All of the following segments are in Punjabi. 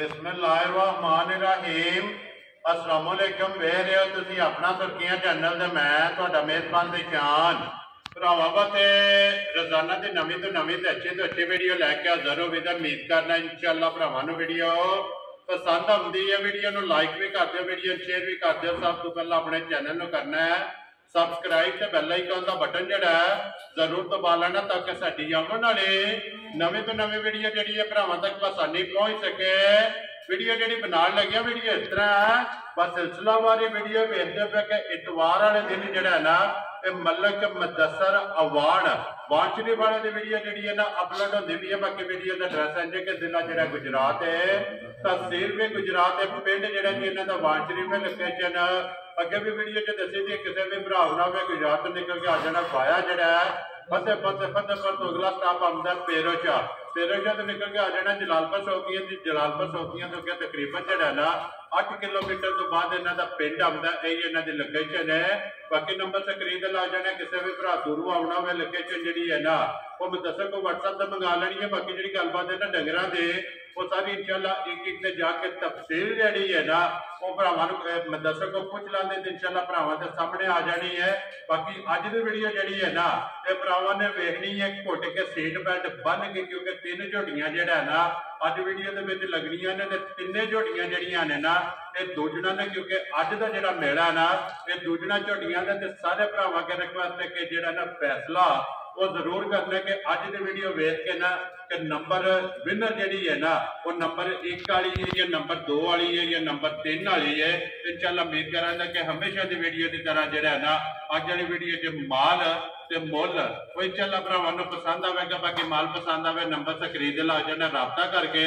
ਬਿਸਮਿਲ੍ਲਾਹਿਰਰਹਿਮਾਨਿਰਰਹੀਮ ਅਸਲਾਮੁ ਅਲੈਕਮ, ਵੇਖ ਰਹੇ ਹੋ ਤੁਸੀਂ ਆਪਣਾ ਤੁਰਕੀਆਂ ਚੈਨਲ ਤੇ ਮੈਂ ਤੁਹਾਡਾ ਮੇਜ਼ਬਾਨ ਤੇ ਸ਼ਾਨ ਭਰਾਵਾਂ ਬਤੇ ਰੋਜ਼ਾਨਾ ਤੇ ਨਵੀਂ ਤੋਂ ਨਵੀਂ ਤੇ ਅੱਛੇ ਤੋਂ ਅੱਛੇ ਵੀਡੀਓ ਲੈ ਕੇ ਹਾਜ਼ਰ ਹੋਵੇ ਤਾਂ ਉਮੀਦ ਕਰਨਾ, ਇਨਸ਼ਾਅੱਲਾ ਭਰਾਵਾਂ ਨੂੰ ਵੀਡੀਓ। ਪਸੰਦ ਆਉਂਦੀ ਹੈ ਵੀਡੀਓ ਨੂੰ ਲਾਈਕ ਵੀ ਕਰ ਦਿਓ, ਵੀਡੀਓ ਨੂੰ ਸ਼ੇਅਰ ਵੀ ਕਰ ਦਿਓ, ਸਭ ਤੋਂ ਪਹਿਲਾਂ ਆਪਣੇ ਚੈਨਲ ਨੂੰ ਕਰਨਾ ਹੈ। ਸਬਸਕ੍ਰਾਈਬ ਤੇ ਬੈਲ ਆਈਕਨ ਦਾ ਬਟਨ ਜਿਹੜਾ ਜ਼ਰੂਰ ਦਬਾ ਲੈਣਾ ਤਾਂ ਕਿ ਸਾਡੀ ਆਉਣ ਵਾਲੇ ਨਵੇਂ ਤੋਂ ਨਵੇਂ ਵੀਡੀਓ ਜਿਹੜੀ ਹੈ ਭਰਾਵਾਂ ਤੱਕ ਆਸਾਨੀ ਪਹੁੰਚ ਸਕੇ। ਵੀਡੀਓ ਜਿਹੜੀ ਬਣਾਉਣ ਲੱਗਿਆ ਵੀਡੀਓ ਇਸ ਤਰ੍ਹਾਂ ਬਸ ਸਿਲਸਿਲਾਵਾਰੀ ਵੀਡੀਓ ਵੇਖਦੇ ਪਏ ਕਿ ਇਤਵਾਰ ਵਾਲੇ ਦਿਨ ਜਿਹੜਾ ਨਾ, ਇਹ ਮਲਕ ਮਦਸਰ ਅਵਾਰਡ ਵਾਂਚਰੀ ਵਾਲੇ ਦੀ ਵੀਡੀਓ ਜਿਹੜੀ ਹੈ ਨਾ ਅਪਲੋਡ ਹੁੰਦੀ ਵੀ ਹੈ, ਬਾਕੀ ਵੀਡੀਓ ਦਾ ਐਡਰੈਸ ਹੈ ਜੇ ਕਿ ਜ਼ਿਲ੍ਹਾ ਜਿਹੜਾ ਗੁਜਰਾਤ ਹੈ। ਤਹਿਸੀਲ ਵੀ ਗੁਜਰਾਤ ਹੈ ਪਿੰਡ ਜਿਹੜਾ ਜੀ, ਇਹਨਾਂ ਦਾ ਵਾਂਚਰੀ ਵਿੱਚ ਲੋਕੇਸ਼ਨ ਅੱਗੇ ਵੀ ਵੀਡੀਓ 'ਚ ਦੱਸੀ ਸੀ ਕਿਸੇ ਵੀ ਭਰਾ ਨਾ ਹੋਵੇ ਗੁਜਰਾਤ ਤੋਂ ਨਿਕਲ ਕੇ ਆ ਜਾਣਾ ਪਾਇਆ ਜਿਹੜਾ ਹੈ ਫਤਿਹ ਫਤਿਹ ਫਤਿਹ ਪਰ ਤੋਂ ਅਗਲਾ ਸਟਾਪ ਆਉਂਦਾ ਪੇਰੋਚਾ ਪੇਰੋਚਾ ਤੋਂ ਨਿਕਲ ਕੇ ਆ ਜਾਣਾ ਜਲਾਲਪੁਰ ਚੌਕੀਆਂ ਦੀ, ਜਲਾਲਪੁਰ ਚੌਕੀਆਂ ਤੋਂ ਅੱਗੇ ਤਕਰੀਬਨ ਜਿਹੜਾ ਨਾ 8 ਕਿਲੋਮੀਟਰ ਤੋਂ ਬਾਅਦ ਇਹਨਾਂ ਦਾ ਪਿੰਡ ਆਉਂਦਾ, ਇਹ ਇਹਨਾਂ ਦੀ ਲੋਕੇਸ਼ਨ ਹੈ ਬਾਕੀ ਨੰਬਰ ਸਕਰੀਨ ਤੇ ਲਾ ਜਾਣਾ, ਕਿਸੇ ਵੀ ਭਰਾ ਦੂਰੋਂ ਆਉਣਾ ਹੋਵੇ ਲੋਕੇਸ਼ਨ ਜਿਹੜੀ ਹੈ ਨਾ, ਉਹ ਮੈਂ ਦੱਸਾਂ ਕੋ WhatsApp ਤੇ ਮੰਗਾ ਲੈਣੀ ਹੈ, ਬਾਕੀ ਜਿਹੜੀ ਗੱਲਬਾਤ ਹੈ ਨਾ ਡੰਗਰਾਂ ਦੇ ਉਹ ਸਾਰੀ ਇਨਸ਼ਾਅੱਲਾ ਇੱਕ ਇੱਕ ਤੇ ਜਾ ਕੇ ਤਫਸੀਲ ਜਿਹੜੀ ਹੈ ਨਾ, ਉਹ ਭਰਾਵਾਂ ਨੂੰ ਮਦਰਸੇ ਕੋ ਪੁੱਛ ਲਾਂਦੇ ਤੇ ਇਨਸ਼ਾਅੱਲਾ ਭਰਾਵਾਂ ਦੇ ਸਾਹਮਣੇ ਆ ਜਾਣੀ ਹੈ। ਬਾਕੀ ਅੱਜ ਦੀ ਵੀਡੀਓ ਜਿਹੜੀ ਹੈ ਨਾ ਇਹ ਭਰਾਵਾਂ ਨੇ ਵੇਖਣੀ ਹੈ ਘੁੱਟ ਕੇ ਸੀਟ ਬੈਲਟ ਬੰਨ ਕੇ, ਕਿਉਂਕਿ ਤਿੰਨ ਝੋਟੀਆਂ ਜਿਹੜਾ ਨਾ, ਅੱਜ ਵੀਡੀਓ ਦੇ ਵਿੱਚ ਲੱਗਣੀਆਂ ਨੇ ਤੇ ਤਿੰਨੇ ਝੋਟੀਆਂ ਜਿਹੜੀਆਂ ਨੇ ਨਾ, ਇਹ ਦੂਜਣਾ ਨੇ, ਕਿਉਂਕਿ ਅੱਜ ਦਾ ਜਿਹੜਾ ਮੇਲਾ ਨਾ, ਇਹ ਦੂਜਣਾ ਝੋਟੀਆਂ ਦਾ ਤੇ ਸਾਰੇ ਭਰਾਵਾਂ ਕੇ ਰਿਕਵੈਸਟ ਹੈ ਕਿ ਜਿਹੜਾ ਨਾ ਫੈਸਲਾ, ਉਹ ਜ਼ਰੂਰ ਕਰਨਾ ਕਿ ਅੱਜ ਦੀ ਵੀਡੀਓ ਵੇਖ ਕੇ ਨਾ ਕਿ ਨੰਬਰ ਵਿਨਰ ਜਿਹੜੀ ਹੈ ਨਾ, ਉਹ ਨੰਬਰ 1 ਵਾਲੀ ਹੈ ਜਾਂ ਨੰਬਰ 2 ਵਾਲੀ ਹੈ ਜਾਂ ਨੰਬਰ 3 ਵਾਲੀ ਹੈ। ਤੇ ਚੱਲ ਉਮੀਦ ਕਰਾਂਗਾ ਕਿ ਹਮੇਸ਼ਾ ਦੀ ਵੀਡੀਓ ਦੀ ਤਰ੍ਹਾਂ ਜਿਹੜਾ ਹੈ ਨਾ, ਅੱਜ ਵਾਲੀ ਵੀਡੀਓ 'ਚ ਮਾਲ ਤੇ ਮੁੱਲ ਕੋਈ ਚੱਲ ਭਰਾਵਾਂ ਨੂੰ ਪਸੰਦ ਆਵੇਗਾ ਬਾਕੀ ਮਾਲ ਪਸੰਦ ਆਵੇ ਨੰਬਰ ਤੇ ਖਰੀਦ ਲਾ ਜਾਣਾ ਰਾਬਤਾ ਕਰਕੇ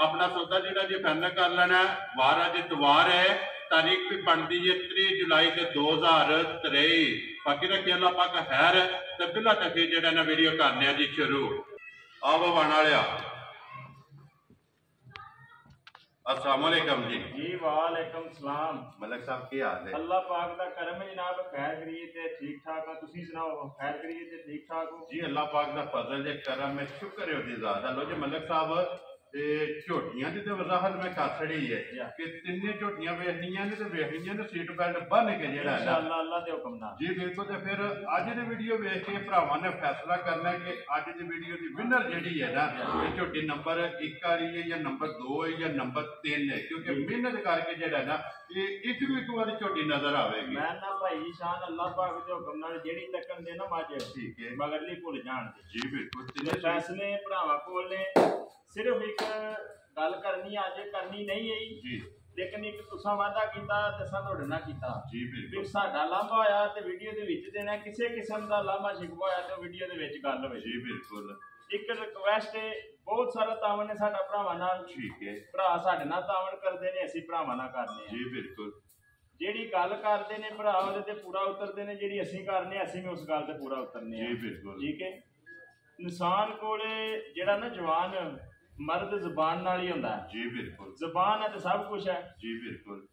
ਆਪਣਾ ਸੌਦਾ ਜਿਹੜਾ ਜੀ ਫੈਸਲਾ ਕਰ ਲੈਣਾ। ਵਾਰ ਅੱਜ ਇਤਵਾਰ ਹੈ, ਤਾਰੀਖ ਵੀ ਬਣਦੀ ਹੈ 30 ਜੁਲਾਈ ਤੇ 2023 ਬਾਕੀ ਰੱਖੀ ਅੱਲਾ ਪਾਕ ਖੈਰ, ਤੇ ਬਿਲਾ ਤੱਕ ਜਿਹੜਾ ਨਾ ਵੀਡੀਓ ਕਰਨੇ ਆ ਜੀ ਸ਼ੁਰੂ। ਆਵੋ ਬਣ ਵਾਲਿਆ ਅਸਲਾਮ ਵਾਲੇਕਮ ਜੀ ਜੀ ਵਾਲੇਕਮ ਸਲਾਮ ਮਲਕ ਸਾਹਿਬ ਕੀ ਹਾਲ ਹੈ ਅੱਲਾਹ ਪਾਕ ਦਾ ਕਰਮ ਹੈ ਜਨਾਬ ਖੈਰ ਕਰੀਏ ਤੇ ਠੀਕ ਠਾਕ ਆ ਤੁਸੀਂ ਸੁਣਾਓ ਖੈਰ ਕਰੀਏ ਤੇ ਠੀਕ ਠਾਕ ਹੋ ਜੀ ਅੱਲਾਹ ਪਾਕ ਦਾ ਫਜ਼ਲ ਦੇ ਕਰਮ ਹੈ ਸ਼ੁਕਰ ਹੈ ਉਹਦੀ ਜ਼ਾਤ ਦਾ ਲੋ ਜੀ ਮਲਕ ਸਾਹਿਬ ਤੇ ਝੋਟੀਆਂ ਦੀ ਤੇ ਵਜ਼ਾਹਤ ਮੈਂ ਕਰ ਛੜੀ ਹੈ. ਕਿ ਤਿੰਨੇ ਝੋਟੀਆਂ ਵੇਖਣੀਆਂ ਨੇ ਤੇ ਵੇਖਣੀਆਂ ਨੇ ਸੀਟ ਬੈਲਟ ਬੰਨ ਕੇ ਜਿਹੜਾ ਇਨਸ਼ਾਅੱਲਾ ਅੱਲਾਹ ਦੇ ਹੁਕਮ ਨਾਲ। ਜੀ ਬਿਲਕੁਲ ਤੇ ਫਿਰ ਅੱਜ ਦੀ ਵੀਡੀਓ ਵੇਖ ਕੇ ਭਰਾਵਾਂ ਨੇ ਫੈਸਲਾ ਕਰਨਾ ਕਿ ਅੱਜ ਦੀ ਵੀਡੀਓ ਦੀ ਵਿਨਰ ਜਿਹੜੀ ਹੈ ਨਾ ਇਹ ਝੋਟੀ ਨੰਬਰ 1 ਵਾਲੀ ਹੈ ਜਾਂ ਨੰਬਰ 2 ਹੈ ਜਾਂ ਨੰਬਰ 3 ਹੈ ਕਿਉਂਕਿ ਮਿਹਨਤ ਕਰਕੇ ਜਿਹੜਾ ਨਾ ਇਹ ਇੱਕ ਨੂੰ ਇੱਕ ਵਾਰੀ ਝੋਟੀ ਨਜ਼ਰ ਆਵੇਗੀ। ਮੈਂ ਨਾ ਭਾਈ ਸ਼ਾਨ ਅੱਲਾਹ ਪਾਕ ਦੇ ਹੁਕਮ ਨਾਲ ਜਿਹੜੀ ਤੱਕਣ ਦੇ ਨਾ ਮੱਝ ਠੀਕ ਹੈ। ਮਗਰਲੀ ਭੁੱਲ ਜਾਣ ਜੀ ਬਿਲਕੁਲ ਤੇ ਤਿੰਨੇ ਫੈਸਲੇ ਭਰਾਵਾਂ ਕੋਲ ਨੇ ਸਿਰਫ ਇੱਕ ਗੱਲ ਕਰਨੀ ਅੱਜ ਕਰਨੀ ਨਹੀਂ ਹੈ ਜੀ। ਲੇਕਿਨ ਇੱਕ ਤੁਸੀਂ ਵਾਅਦਾ ਕੀਤਾ ਤੇ ਸਾਂ ਤੁਹਾਡੇ ਨਾਲ ਕੀਤਾ। ਜੀ ਵੀ ਬਿਲਕੁਲ ਸਾਡਾ ਲਾਂਭਾ ਹੋਇਆ ਤੇ ਵੀਡੀਓ ਦੇ ਵਿੱਚ ਦੇਣਾ ਕਿਸੇ ਕਿਸਮ ਦਾ ਲਾਂਭਾ ਸ਼ਿਕਵਾ ਹੋਇਆ ਤੇ ਵੀਡੀਓ ਦੇ ਵਿੱਚ ਗੱਲ ਹੋਵੇ। ਜੀ ਬਿਲਕੁਲ। ਇੱਕ ਰਿਕਵੈਸਟ ਹੈ ਬਹੁਤ ਸਾਰਾ ਤਾਵਨ ਨੇ ਸਾਡਾ ਭਰਾਵਾਂ ਨਾਲ। ਠੀਕ ਹੈ ਭਰਾ ਸਾਡੇ ਨਾਲ ਤਾਵਨ ਕਰਦੇ ਨੇ ਅਸੀਂ ਭਰਾਵਾਂ ਨਾਲ ਕਰਨੇ ਆ। ਜੀ ਬਿਲਕੁਲ। ਜਿਹੜੀ ਗੱਲ ਕਰਦੇ ਨੇ ਭਰਾ ਉਹਦੇ ਤੇ ਪੂਰਾ ਉਤਰਦੇ ਨੇ ਜਿਹੜੀ ਅਸੀਂ ਕਰਨੇ ਆ, ਅਸੀਂ ਵੀ ਉਸ ਗੱਲ ਤੇ ਪੂਰਾ ਉਤਰਨੇ ਆ। ਜੀ ਬਿਲਕੁਲ। ਠੀਕ ਹੈ ਇਨਸਾਨ ਕੋਲੇ ਜਿਹੜਾ ਨਾ ਜਵਾਨ ਮਰਦ ਜ਼ਬਾਨ ਨਾਲ ਹੀ ਹੁੰਦਾ ਹੈ। ਜੀ ਬਿਲਕੁਲ। ਜ਼ਬਾਨ ਹੈ ਤੇ ਸਭ ਕੁਝ ਹੈ। ਜੀ ਬਿਲਕੁਲ।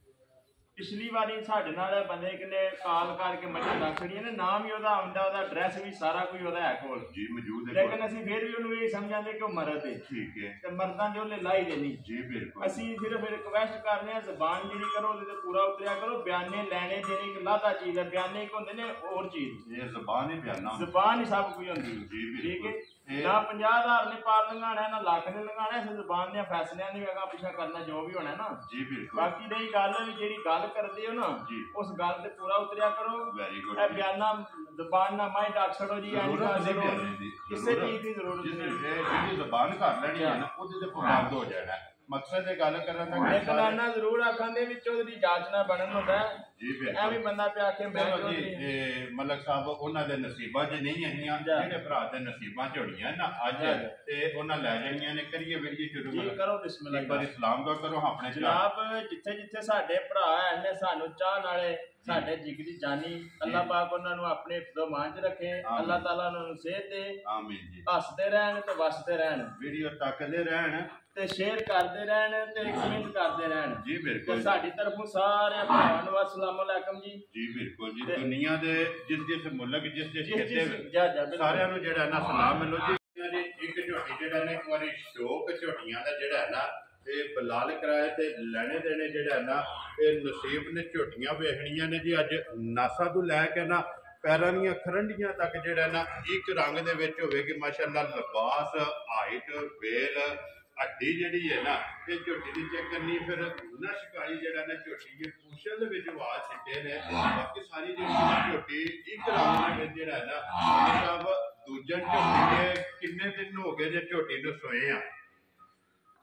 ਪਿਛਲੀ ਵਾਰੀ ਸਾਡੇ ਨਾਲ ਬੰਦੇ ਕਿਨੇ ਕਾਲ ਕਰਕੇ ਮੱਝਾਂ ਰੱਖੜੀਆਂ ਨੇ। ਨਾਮ ਹੀ ਉਹਦਾ ਆਉਂਦਾ ਉਹਦਾ ਐਡਰੈਸ ਵੀ ਸਾਰਾ ਕੁਝ ਉਹਦਾ ਹੈ ਕੋਲ। ਜੀ ਮੌਜੂਦ ਹੈ ਲੇਕਿਨ ਅਸੀਂ ਫਿਰ ਵੀ ਉਹਨੂੰ ਇਹ ਸਮਝਾਂਦੇ ਕਿ ਉਹ ਮਰਦ ਹੈ ਠੀਕ ਹੈ। ਤੇ ਮਰਦਾਂ ਦੇ ਉਹਲੇ ਲਾਈ ਦੇਣੀ ਜੀ ਬਿਲਕੁਲ। ਅਸੀਂ ਸਿਰਫ ਰਿਕਵੈਸਟ ਕਰਨੇ ਆ ਜ਼ਬਾਨ ਜਿਹੜੀ ਕਰੋ ਉਹਦੇ ਤੇ ਪੂਰਾ ਉਤਰਿਆ ਕਰੋ। ਬਿਆਨੇ ਲੈਣੇ ਦੇਣੇ ਇੱਕ ਲਾਦਾ ਚੀਜ਼ ਹੈ ਬਿਆਨੇ ਇੱਕ ਹੁੰਦੇ ਨੇ ਹੋਰ ਚੀਜ਼। ਇਹ ਜ਼ਬਾਨ ਹੀ ਬਿਆਨਾ। ਜ਼ਬਾਨ ਹੀ ਸਭ ਕੁਝ ਹੁੰਦੀ। ਹੈ ਜੀ ਠੀਕ ਹੈ। ਬਿਲਕੁਲ ਨਾ 50000 ਨੇ ਪਾਰ ਲੰਘਾਣਾ ਨਾ ਲੱਖ ਨੇ ਲੰਘਾਣਾ ਇਸ ਜ਼ਬਾਨ ਦੇ ਫੈਸਲਿਆਂ ਦੀ ਅਗਾ ਪਿਛਾ ਕਰਨਾ ਜੋ ਵੀ ਹੋਣਾ ਨਾ। ਜੀ ਬਿਲਕੁਲ। ਬਾਕੀ ਰਹੀ ਗੱਲ ਵੀ ਜਿਹੜੀ ਗੱਲ ਕਰਦੇ ਹੋ ਨਾ। ਉਸ ਗੱਲ ਤੇ ਪੂਰਾ ਉਤਰਿਆ ਕਰੋ। ਵੈਰੀ ਗੁੱਡ ਇਹ ਬਿਆਨਾ ਜ਼ਬਾਨ ਨਾ ਮਾਈ ਡਾਕ ਛੜੋ ਜੀ ਐਂ ਦੀ ਕਿਸੇ। ਚੀਜ਼ ਦੀ ਜ਼ਰੂਰਤ ਨਹੀਂ। ਜਿਹੜੀ ਜ਼ਬਾਨ ਕਰ ਲੈਣੀ ਹੈ ਨਾ ਉਹਦੇ ਤੇ ਪਾਬੰਦ ਹੋ ਜਾਣਾ। ਮਕਸਦ ਇਹ ਗੱਲ ਕਰਨ ਦਾ ਕਿ ਲੇਕਿਨ ਆਨਾ ਜ਼ਰੂਰ ਆਖਾਂ ਦੇ ਵਿੱਚ ਉਹਦੀ ਜਾਂਚ ਨਾ ਬਣਨ ਹੁੰਦਾ। ਜੀ ਐਵੇਂ ਬਿਲਕੁਲ ਬੰਦਾ ਪਿਆ ਕੇ ਮੈਂ ਚਲੋ ਜੀ ਚੌਧਰੀ ਇਹ ਮਲਕ ਸਾਹਿਬ ਉਹਨਾਂ ਦੇ ਨਸੀਬਾਂ 'ਚ ਨਹੀਂ ਆਈਆਂ ਜਾ। ਜਿਹੜੇ ਭਰਾ ਦੇ ਨਸੀਬਾਂ 'ਚ ਹੋਣੀਆਂ ਨਾ ਅੱਜ ਜਾ, ਜਾ। ਤੇ ਉਹਨਾਂ ਲੈ ਜਾਣੀਆਂ ਨੇ ਕਰੀਏ ਵੀਡੀਓ ਸ਼ੁਰੂ ਜੀ ਮਲਕ। ਕਰੋ ਬਿਸਮਿਲ੍ਲਾ ਇੱਕ ਵਾਰ ਇਸਲਾਮ ਦਾ ਕਰੋ ਆਪਣੇ ਚਲਾ ਜਨਾਬ ਜਿੱਥੇ ਜਿੱਥੇ ਸਾਡੇ ਭਰਾ ਹਨ ਨੇ ਸਾਨੂੰ ਚਾਹਣ ਵਾਲੇ ਸਾਡੇ ਜਿਗਰੀ ਜਾਨੀ ਅੱਲਾਹ ਪਾਕ ਉਹਨਾਂ ਨੂੰ ਆਪਣੇ ਹਿਫਜ਼ੋ-ਮਾਨ 'ਚ ਰੱਖੇ ਆਮੀਨ। ਅੱਲਾਹ ਤਾਲਾ ਉਹਨਾਂ ਨੂੰ ਸਿਹਤ ਦੇ। ਆਮੀਨ ਜੀ। ਹੱਸਦੇ ਰਹਿਣ ਤੇ ਵਸਦੇ ਰਹਿਣ। ਵੀਡੀਓ ਤੱਕਦੇ ਰਹਿਣ। ਤੇ ਸ਼ੇਅਰ ਕਰਦੇ ਰਹਿਣ ਤੇ ਕਮੈਂਟ ਕਰਦੇ ਰਹਿਣ। ਜੀ ਤੇ ਬਿਲਕੁਲ ਸਾਡੀ ਤਰਫੋਂ ਸਾਰੇ ਭਰਾਵਾਂ ਨੂੰ ਅਸਲਾਮ ਅਲੈਕਮ ਜੀ। ਜੀ ਬਿਲਕੁਲ ਜੀ ਦੁਨੀਆ ਦੇ ਜਿਸ ਜਿਸ ਮੁਲਕ ਜਿਸ ਜਿਸ ਜਿਸ ਖਿੱਤੇ ਜਿਸ ਵਿੱਚ ਜਾ ਜਾ ਬਿਲਕੁਲ। ਸਾਰਿਆਂ ਨੂੰ ਜਿਹੜਾ ਨਾ ਸਲਾਮ ਮਿਲੋ ਜੀ। ਇਹਨਾਂ ਇੱਕ ਝੋਟੀ ਜਿਹੜਾ ਨਾ ਇੱਕ ਵਾਰੀ ਸ਼ੌਕ ਝੋਟੀਆਂ ਦਾ ਜਿਹੜਾ ਹੈ ਨਾ ਇਹ ਬਲਾਲ ਕਰਾਏ ਤੇ ਲੈਣੇ ਦੇਣੇ ਜਿਹੜਾ ਨਾ ਇਹ ਨਸੀਬ ਨੇ ਝੋਟੀਆਂ ਵੇਖਣੀਆਂ ਨੇ ਜੀ। ਅੱਜ ਨਾਸਾ ਤੋਂ ਲੈ ਕੇ ਨਾ ਪੈਰਾਂ ਦੀਆਂ ਖਰੰਡੀਆਂ ਤੱਕ ਜਿਹੜਾ ਨਾ ਇੱਕ ਰੰਗ ਦੇ ਵਿੱਚ ਹੋਵੇਗੀ ਮਾਸ਼ਾਅੱਲਾ ਲਿਬਾਸ ਹਾਈਟ ਵੇਲ ਹੱਡੀ ਜਿਹੜੀ ਹੈ ਨਾ ਇਹ ਝੋਟੀ ਦੀ ਚੈੱਕ ਕਰਨੀ ਫਿਰ ਨਸ਼ਕਾਈ ਜਿਹੜਾ ਨਾ ਝੋਟੀ ਦੇ ਪੂਛਲ ਦੇ ਵਿੱਚ ਆਵਾਜ਼ ਛਿੱਟੇ ਨੇ। ਬਾਕੀ ਸਾਰੀ ਜਿਹੜੀ ਨਾ ਝੋਟੀ ਇੱਕ ਰੰਗ ਦੇ ਵਿੱਚ ਜਿਹੜਾ ਹੈ ਨਾ ਸਭ ਦੂਜਾ ਝੋਟੀ ਦੇ ਕਿੰਨੇ ਦਿਨ ਹੋ ਗਏ ਜੇ ਝੋਟੀ ਨੂੰ ਸੋਏ ਆ?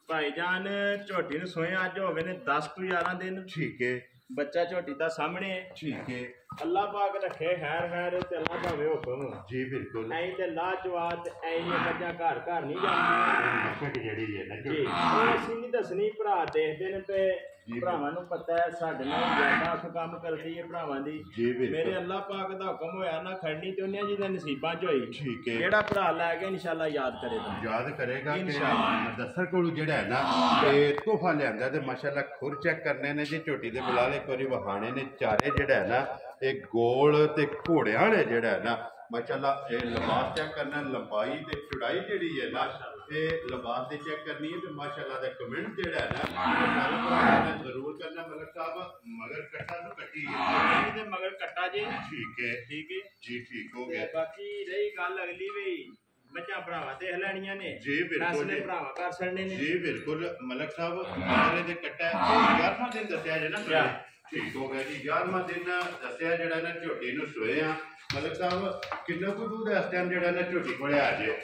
ਭਾਈਜਾਨ ਝੋਟੀ ਨੂੰ ਸੋਏ ਅੱਜ ਹੋ ਗਏ ਨੇ 10 ਤੋਂ 11 ਦਿਨ। ਠੀਕ ਹੈ। ਬੱਚਾ ਝੋਟੀ ਦਾ ਸਾਹਮਣੇ। ਹੈ। ਠੀਕ ਹੈ। ਅੱਲਾ ਪਾਕ ਰੱਖੇ ਖੈਰ ਖੈਰ ਤੇ ਅੱਲਾ ਭਾਵੇਂ ਹੁਕਮ ਜੀ ਬਿਲਕੁਲ। ਐਂ ਤੇ ਲਾਜਵਾਬ ਐਂ ਮੱਝਾਂ ਘਰ ਘਰ ਨਹੀਂ ਜਾਂਦੀਆਂ ਜਿਹੜੀ ਹੈ ਨਾ ਜੀ। ਝੋਟੀ। ਉਹ ਅਸੀਂ ਨਹੀਂ ਦੱਸਣੀ ਭਰਾ ਦੇਖਦੇ ਨੇ ਤੇ ਜੀ। ਭਰਾਵਾਂ ਨੂੰ ਪਤਾ ਹੈ ਸਾਡੇ ਨਾਲ ਜ਼ਿਆਦਾ ਅੱਖ ਕੰਮ ਕਰਦੀ ਹੈ ਭਰਾਵਾਂ ਦੀ। ਜੀ ਬਿਲਕੁਲ। ਮੇਰੇ ਅੱਲਾ ਪਾਕ ਦਾ ਹੁਕਮ ਹੋਇਆ ਨਾ ਖੜਨੀ ਤੇ ਉਹਨੇ ਜਿਹਦੇ ਨਸੀਬਾਂ ਚ ਹੋਈ। ਠੀਕ ਹੈ। ਜਿਹੜਾ ਭਰਾ ਲੈ ਕੇ ਇਨਸ਼ਾਅੱਲਾ ਯਾਦ ਕਰੇ ਤਾਂ ਯਾਦ ਕਰੇਗਾ ਕਿ ਇਨਸ਼ਾਅੱਲਾ। ਦਸਰ ਕੋਲ ਜਿਹੜਾ ਹੈ ਨਾ ਤੇ ਤੋਹਫਾ ਲਿਆਂਦਾ ਤੇ ਮਾਸ਼ਾਅੱਲਾ ਖੁਰ ਚੈੱਕ ਕਰਨੇ ਨੇ ਜੀ ਝੋਟੀ ਦੇ ਬੁਲਾਲੇ ਇੱਕ ਵਾਰੀ ਵਹਾਣੇ ਨੇ ਚਾਰੇ ਜਿਹੜਾ ਹੈ ਨਾ ਇਹ ਗੋਲ ਤੇ ਘੋੜਿਆਂ ਨੇ ਜਿਹੜਾ ਹੈ ਨਾ ਮਾਸ਼ਾਅੱਲਾ ਇਹ ਲਿਬਾਸ ਚੈੱਕ ਕਰਨਾ ਲੰਬਾਈ ਤੇ ਚੌੜਾਈ ਜਿਹੜੀ ਹੈ ਨਾ ਇਹ ਲਿਬਾਸ ਦੀ ਚੈੱਕ ਕਰਨੀ ਹੈ ਤੇ ਮਾਸ਼ਾਅੱਲਾ ਦਾ ਕਮੈਂਟ ਜਿਹੜਾ ਹੈ ਨਾ ਨੇ ਜ਼ਰੂਰ ਕਰਨਾ ਮਲਕ ਸਾਹਿਬ ਮਗਰ ਕੱਟਾ ਤੋਂ ਕੱਟੀ ਹੈ। ਇਹਦੇ ਮਗਰ ਕੱਟਾ ਜੇ। ਠੀਕ ਹੈ। ਠੀਕ ਹੈ। ਜੀ ਠੀਕ ਹੋ ਤੇ ਗਿਆ। ਬਾਕੀ ਰਹੀ ਗੱਲ ਅਗਲੀ ਵੀ ਬੱਚਾ ਭਰਾਵਾਂ ਦੇਖ ਲੈਣੀਆਂ ਨੇ। ਜੀ ਬਿਲਕੁਲ। ਭਰਾਵਾਂ ਕਰ ਛੱਡਣੇ ਨੇ। ਜੀ ਬਿਲਕੁਲ। ਮਲਕ ਸਾਹਿਬ ਮਾਰੇ ਦੇ ਕੱਟਾ 11ਵਾਂ ਦਿਨ ਦੱਸਿਆ ਜੇ ਨਾ। ਠੀਕ ਹੋ ਗਿਆ ਜੀ। 11ਵਾਂ ਦਿਨ ਦੱਸਿਆ ਜਿਹੜਾ ਨਾ ਝੋਟੀ ਨੂੰ ਸੋਏ ਆ। ਮਲਕ ਸਾਹਿਬ ਕਿੰਨਾ ਕੁ ਦੁੱਧ ਇਸ ਟਾਈਮ ਜਿਹੜਾ ਨਾ ਝੋਟੀ ਕੋਲੇ ਆ ਜੇ?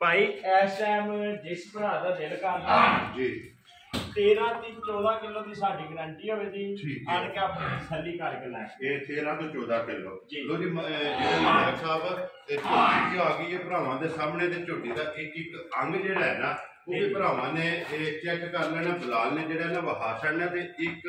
ਭਾਈ ਇਸ ਟਾਈਮ ਜਿਸ ਭਰਾ ਦਾ ਦਿਲ ਕਰਦਾ ਜੀ 13 ਦੀ 14 ਕਿਲੋ ਦੀ ਸਾਡੀ ਗਾਰੰਟੀ ਹੋਵੇ ਜੀ ਠੀਕ ਹੈ। ਆਣ ਕੇ ਆਪਣੀ ਤਸੱਲੀ ਕਰਕੇ ਲੈ ਇਹ 13 ਤੋਂ 14 ਕਿਲੋ ਜੀ। ਲੋ ਜੀ ਮ- ਅਹ ਜਿਹੜੇ ਮਲਕ ਸਾਹਿਬ ਤੇ ਝੋਟੀ ਆ ਗਈ ਹੈ ਭਰਾਵਾਂ ਦੇ ਸਾਹਮਣੇ ਤੇ ਝੋਟੀ ਦਾ ਇੱਕ ਇੱਕ ਅੰਗ ਜਿਹੜਾ ਹੈ ਨਾ ਜੀ। ਭਰਾਵਾਂ ਨੇ ਇਹ ਚੈੱਕ ਕਰ ਲੈਣਾ ਬਲਾਲ ਨੇ ਜਿਹੜਾ ਨਾ ਵਹਾ ਛੱਡਣਾ ਤੇ ਇੱਕ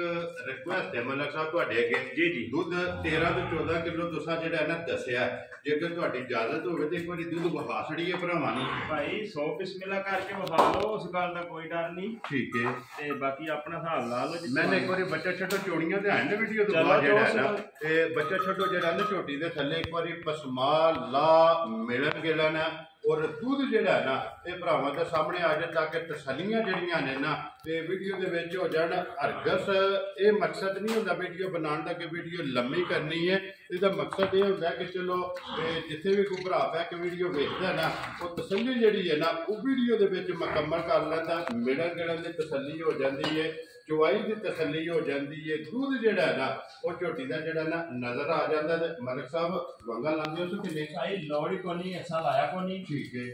ਰਿਕੁਐਸਟ ਹੈ ਮਲਕ ਸਾਹਿਬ ਤੁਹਾਡੇ ਅੱਗੇ ਜੀ ਜੀ। ਦੁੱਧ 13 ਤੋਂ 14 ਕਿਲੋ ਤੁਸੀਂ ਜਿਹੜਾ ਨਾ ਦੱਸਿਆ ਜੇਕਰ ਤੁਹਾਡੀ ਇਜਾਜ਼ਤ ਹੋਵੇ ਤੇ ਇੱਕ ਵਾਰੀ ਦੁੱਧ ਵਹਾ ਛੜੀਏ ਭਰਾਵਾਂ ਨੂੰ। ਭਾਈ 100 ਬਿਸਮਿਲ੍ਲਾ ਕਰਕੇ ਵਿਖਾ ਲਓ ਉਸ ਗੱਲ ਦਾ ਕੋਈ ਡਰ ਨਹੀਂ। ਠੀਕ ਹੈ। ਤੇ ਬਾਕੀ ਆਪਣਾ ਹਿਸਾਬ ਲਾ ਲਓ ਜਿੱਥੇ ਮੈਂ ਇੱਕ ਵਾਰੀ ਬੱਚਾ ਛੱਡੋ ਚੋਣੀਆਂ ਤੇ ਆਂਦੇ ਵੀਡੀਓ ਤੋਂ ਬਾਅਦ ਜਿਹੜਾ ਨਾ ਤੇ ਬੱਚਾ ਛੱਡੋ ਜਿਹੜਾ ਨਾ ਝੋਟੀ ਦੇ ਥੱਲੇ ਇੱਕ ਵਾਰੀ ਪਸਮਾ ਲਾ ਮਿਲਣ ਗੇਲਾ ਨਾ ਔਰ ਦੁੱਧ ਜਿਹੜਾ ਹੈ ਨਾ, ਇਹ ਭਰਾਵਾਂ ਦੇ ਸਾਹਮਣੇ ਆ ਜਾਏ ਤਾਂ ਕਿ ਤਸੱਲੀਆਂ ਜਿਹੜੀਆਂ ਨੇ ਨਾ ਤੇ ਵੀਡੀਓ ਦੇ ਵਿੱਚ ਹੋ ਜਾਣ ਅਰਗਸ ਇਹ ਮਕਸਦ ਨਹੀਂ ਹੁੰਦਾ ਵੀਡੀਓ ਬਣਾਉਣ ਦਾ ਕਿ ਵੀਡੀਓ ਲੰਮੀ ਕਰਨੀ ਹੈ। ਇਹਦਾ ਮਕਸਦ ਇਹ ਹੁੰਦਾ ਕਿ ਚਲੋ ਜਿੱਥੇ ਵੀ ਕੋਈ ਭਰਾ ਪੈ ਕੇ ਵੀਡੀਓ ਵੇਖਦਾ ਨਾ, ਉਹ ਤਸੱਲੀ ਜਿਹੜੀ ਹੈ ਨਾ, ਉਹ ਵੀਡੀਓ ਦੇ ਵਿੱਚ ਮੁਕੰਮਲ ਕਰ ਲੈਂਦਾ ਮਿਲਣ ਗਿਲਣ ਦੀ ਤਸੱਲੀ ਹੋ ਜਾਂਦੀ ਹੈ। ਚੁਆਈ ਦੀ ਤਸੱਲੀ ਹੋ ਜਾਂਦੀ ਹੈ ਦੁੱਧ ਜਿਹੜਾ ਹੈ ਨਾ ਉਹ ਝੋਟੀ ਦਾ ਜਿਹੜਾ ਨਾ ਨਜ਼ਰ ਆ ਜਾਂਦਾ ਤੇ ਮਲਕ ਸਾਹਿਬ ਵੰਗਾ ਲਾਉਂਦੇ ਉਸ ਕਿੰਨੇ ਭਾਈ ਲੋੜ ਹੀ ਕੋਨੀ ਐਸਾ ਲਾਇਆ ਕੋਨੀ ਠੀਕ ਹੈ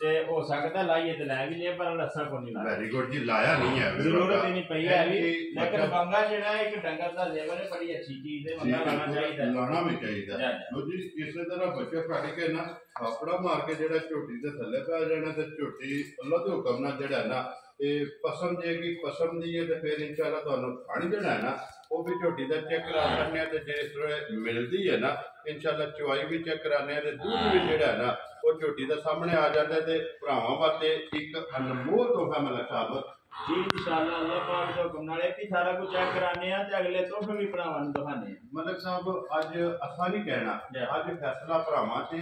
ਤੇ ਹੋ ਸਕਦਾ ਲਾਈਏ ਤੇ ਲੈ ਵੀ ਲਿਆ ਪਰ ਰੱਸਾ ਕੋਨੀ ਲਾਇਆ। ਵੈਰੀ ਗੁੱਡ ਜੀ ਲਾਇਆ ਨਹੀਂ ਹੈ। ਜ਼ਰੂਰਤ ਹੀ ਨਹੀਂ ਪਈ ਹੈ ਵੀ। ਲੇਕਿਨ ਬੰਗਾ ਜਿਹੜਾ ਇੱਕ ਡੰਗਰ ਦਾ ਲੇਵਲ ਹੈ ਬੜੀ ਅੱਛੀ ਚੀਜ਼ ਹੈ ਬੰਗਾ ਲਾਣਾ ਚਾਹੀਦਾ। ਲਾਣਾ ਵੀ ਚਾਹੀਦਾ। ਲੋ ਜੀ। ਇਸੇ ਤਰ੍ਹਾਂ ਬੱਚਾ ਕੱਢ ਕੇ ਨਾ ਆਪੜਾ ਮਾਰ ਕੇ ਜਿਹੜਾ ਝੋਟੀ ਦੇ ਥੱਲੇ ਪੈ ਜਾਣਾ ਤੇ ਝੋਟੀ ਅੱਲਾ ਦੇ ਹੁਕਮ ਨਾਲ ਜਿਹੜਾ ਨਾ ਇਹ ਪਸੰਦ ਜੇਗੀ ਪਸੰਦ ਦੀ ਹੈ ਤੇ ਫਿਰ ਇਨਸ਼ਾਅੱਲਾ ਤੁਹਾਨੂੰ ਖਾਣੀ ਜਿਹੜਾ ਹੈ ਨਾ ਉਹ ਵੀ ਝੋਟੀ ਦਾ ਚੈੱਕ ਕਰਾ ਲੈਣੇ ਆ ਤੇ ਜਿਸ ਤਰ੍ਹਾਂ ਮਿਲਦੀ ਹੈ ਨਾ ਇਨਸ਼ਾਅੱਲਾ ਚੁਆਈ ਵੀ ਚੈੱਕ ਕਰਾਣੇ ਆ ਤੇ ਦੁੱਧ ਵੀ ਜਿਹੜਾ ਹੈ ਨਾ ਉਹ ਝੋਟੀ ਦਾ ਸਾਹਮਣੇ ਆ ਜਾਂਦਾ ਤੇ ਭਰਾਵਾਂ ਵਾਸਤੇ ਇੱਕ ਅਨਮੋਲ ਤੋਹਫਾ ਮਲਕ ਸਾਹਿਬ ਜੀ ਇਨਸ਼ਾਅੱਲਾ ਅੱਲਾਹ ਪਾਕ ਦੇ ਹੁਕਮ ਨਾਲ ਇਹ ਵੀ ਸਾਰਾ ਕੁਝ ਚੈੱਕ ਕਰਾਣੇ ਆ ਤੇ ਅਗਲੇ ਤੋਹਫੇ ਵੀ ਭਰਾਵਾਂ ਨੂੰ ਦਿਖਾਣੇ ਆ ਮਲਕ ਸਾਹਿਬ ਅੱਜ ਅਸਾਂ ਨਹੀਂ ਕਹਿਣਾ। ਅੱਜ ਫੈਸਲਾ ਭਰਾਵਾਂ ਤੇ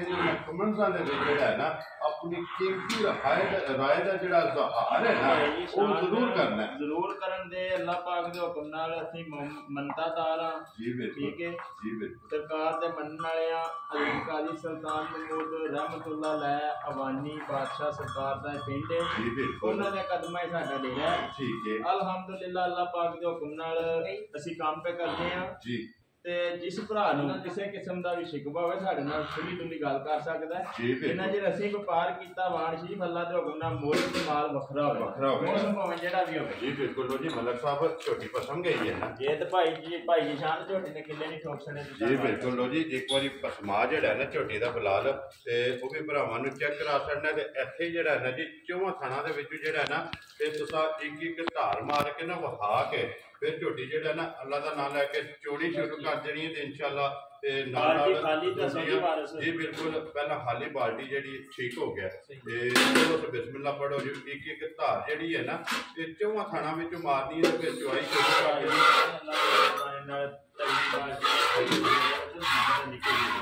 ਕਮੈਂਟਾਂ ਦੇ ਵਿੱਚ ਜਿਹੜਾ ਹੈ ਨਾ ਆਪਣੀ ਕੀਮਤੀ ਰਾਏ ਦਾ ਰਾਏ ਦਾ ਜਿਹੜਾ ਜ਼ਹਾਰ ਹੈ ਨਾ ਉਹ ਜ਼ਰੂਰ ਕਰਨਾ ਹੈ। ਜ਼ਰੂਰ ਕਰਨ ਦੇ ਅੱਲਾਹ ਪਾਕ ਦੇ ਹੁਕਮ ਨਾਲ ਅਸੀਂ ਮੰਨਤਾ ਤਾਰਾ ਜੀ ਬਿਲਕੁਲ। ਠੀਕ ਹੈ। ਜੀ ਬਿਲਕੁਲ। ਸਰਕਾਰ ਦੇ ਮੰਨਣ ਵਾਲੇ ਆ ਅਲੀ ਕਾਜੀ ਸੁਲਤਾਨ ਮਹਿਮੂਦ ਰਹਿਮਤੁল্লাহ ਲੈ ਅਵਾਨੀ ਬਾਦਸ਼ਾਹ ਸਰਕਾਰ ਦਾ ਪਿੰਡ ਹੈ। ਉਹਨਾਂ ਦੇ ਕਦਮਾਂ ਸਾਡਾ ਡੇਰਾ ਠੀਕ ਹੈ। ਅਲਹਮਦੁਲਿਲਾ ਅੱਲਾਹ ਪਾਕ ਦੇ ਹੁਕਮ ਨਾਲ ਅਸੀਂ ਕੰਮ ਪੇ ਕਰਦੇ ਆ ਜੀ। ਤੇ ਜਿਸ ਭਰਾ ਨੂੰ ਕਿਸੇ ਕਿਸਮ ਦਾ ਵੀ ਸ਼ਿਕਵਾ ਹੋਵੇ ਸਾਡੇ ਨਾਲ ਖੁੱਲੀ ਡੁੱਲੀ ਗੱਲ ਕਰ ਸਕਦਾ ਹੈ। ਜੀ ਜਿੰਨਾ ਬਿਲਕੁਲ ਚਿਰ ਅਸੀਂ ਵਪਾਰ ਕੀਤਾ ਵਾਣ ਸ਼ਰੀਫ ਅੱਲਾਹ ਦੇ ਹੁਕਮ ਨਾਲ ਮੁੱਲ ਤੇ ਮਾਲ ਵੱਖਰਾ ਹੋਵੇ। ਵੱਖਰਾ ਹੋਵੇ। ਮੌਸਮ ਭਾਵੇਂ ਜਿਹੜਾ ਵੀ ਹੋਵੇ। ਜੀ ਬਿਲਕੁਲ ਲੋ ਜੀ ਮਲਕ ਸਾਹਿਬ ਛੋਟੀ ਪਸੰਦ ਗਈ ਹੈ ਨਾ? ਜੇ ਤੇ ਭਾਈ ਜੀ ਭਾਈ ਜੀ ਸ਼ਾਨ ਝੋਟੀ ਨੇ ਕਿੱਲੇ ਨਹੀਂ ਠੋਕ ਛੜੇ ਜੀ ਬਿਲਕੁਲ ਲੋ ਜੀ ਇੱਕ ਵਾਰੀ ਪਸਮਾ ਜਿਹੜਾ ਹੈ ਨਾ ਝੋਟੀ ਦਾ ਬਲਾਲ ਤੇ ਉਹ ਵੀ ਭਰਾਵਾਂ ਨੂੰ ਚੈੱਕ ਕਰਾ ਛੱਡਣਾ ਤੇ ਇੱਥੇ ਜਿਹੜਾ ਹੈ ਨਾ ਜੀ ਚੌਵਾਂ ਥਾਣਾ ਦੇ ਵਿੱਚ ਜਿਹੜਾ ਹੈ ਨਾ ਤੇ ਤੁਸੀਂ ਇੱਕ ਇੱਕ ਧਾਰ ਮਾਰ ਕੇ ਨਾ ਵਹਾ ਕੇ ਫਿਰ ਝੋਟੀ ਜਿਹੜਾ ਨਾ ਅੱਲਾ ਦਾ ਨਾਮ ਲੈ ਕੇ ਚੋੜੀ ਸ਼ੁਰੂ ਕਰ ਦੇਣੀ ਹੈ ਤੇ ਇਨਸ਼ਾਅੱਲਾ ਤੇ ਨਾਲ ਬਾਲਟੀ ਨਾਲ ਖਾਲੀ ਤਾਂ ਸਹੀ ਵਾਰਸ। ਜੀ ਬਿਲਕੁਲ। ਪਹਿਲਾਂ ਖਾਲੀ ਬਾਲਟੀ ਜਿਹੜੀ ਠੀਕ ਹੋ ਗਿਆ। ਤੇ ਚਲੋ ਤੇ ਬਿਸਮਿਲ੍ਲਾ ਪੜੋ ਜੀ। ਇੱਕ ਇੱਕ ਧਾਰ ਜਿਹੜੀ ਹੈ ਨਾ ਇਹ ਚੌਵਾਂ ਥਾਣਾ ਵਿੱਚ ਮਾਰਨੀ ਹੈ ਤੇ ਫਿਰ ਚੁਆਈ ਸ਼ੁਰੂ ਕਰ ਦੇਣੀ ਅੱਲਾਹ ਦੇ ਨਾਲ ਜੀ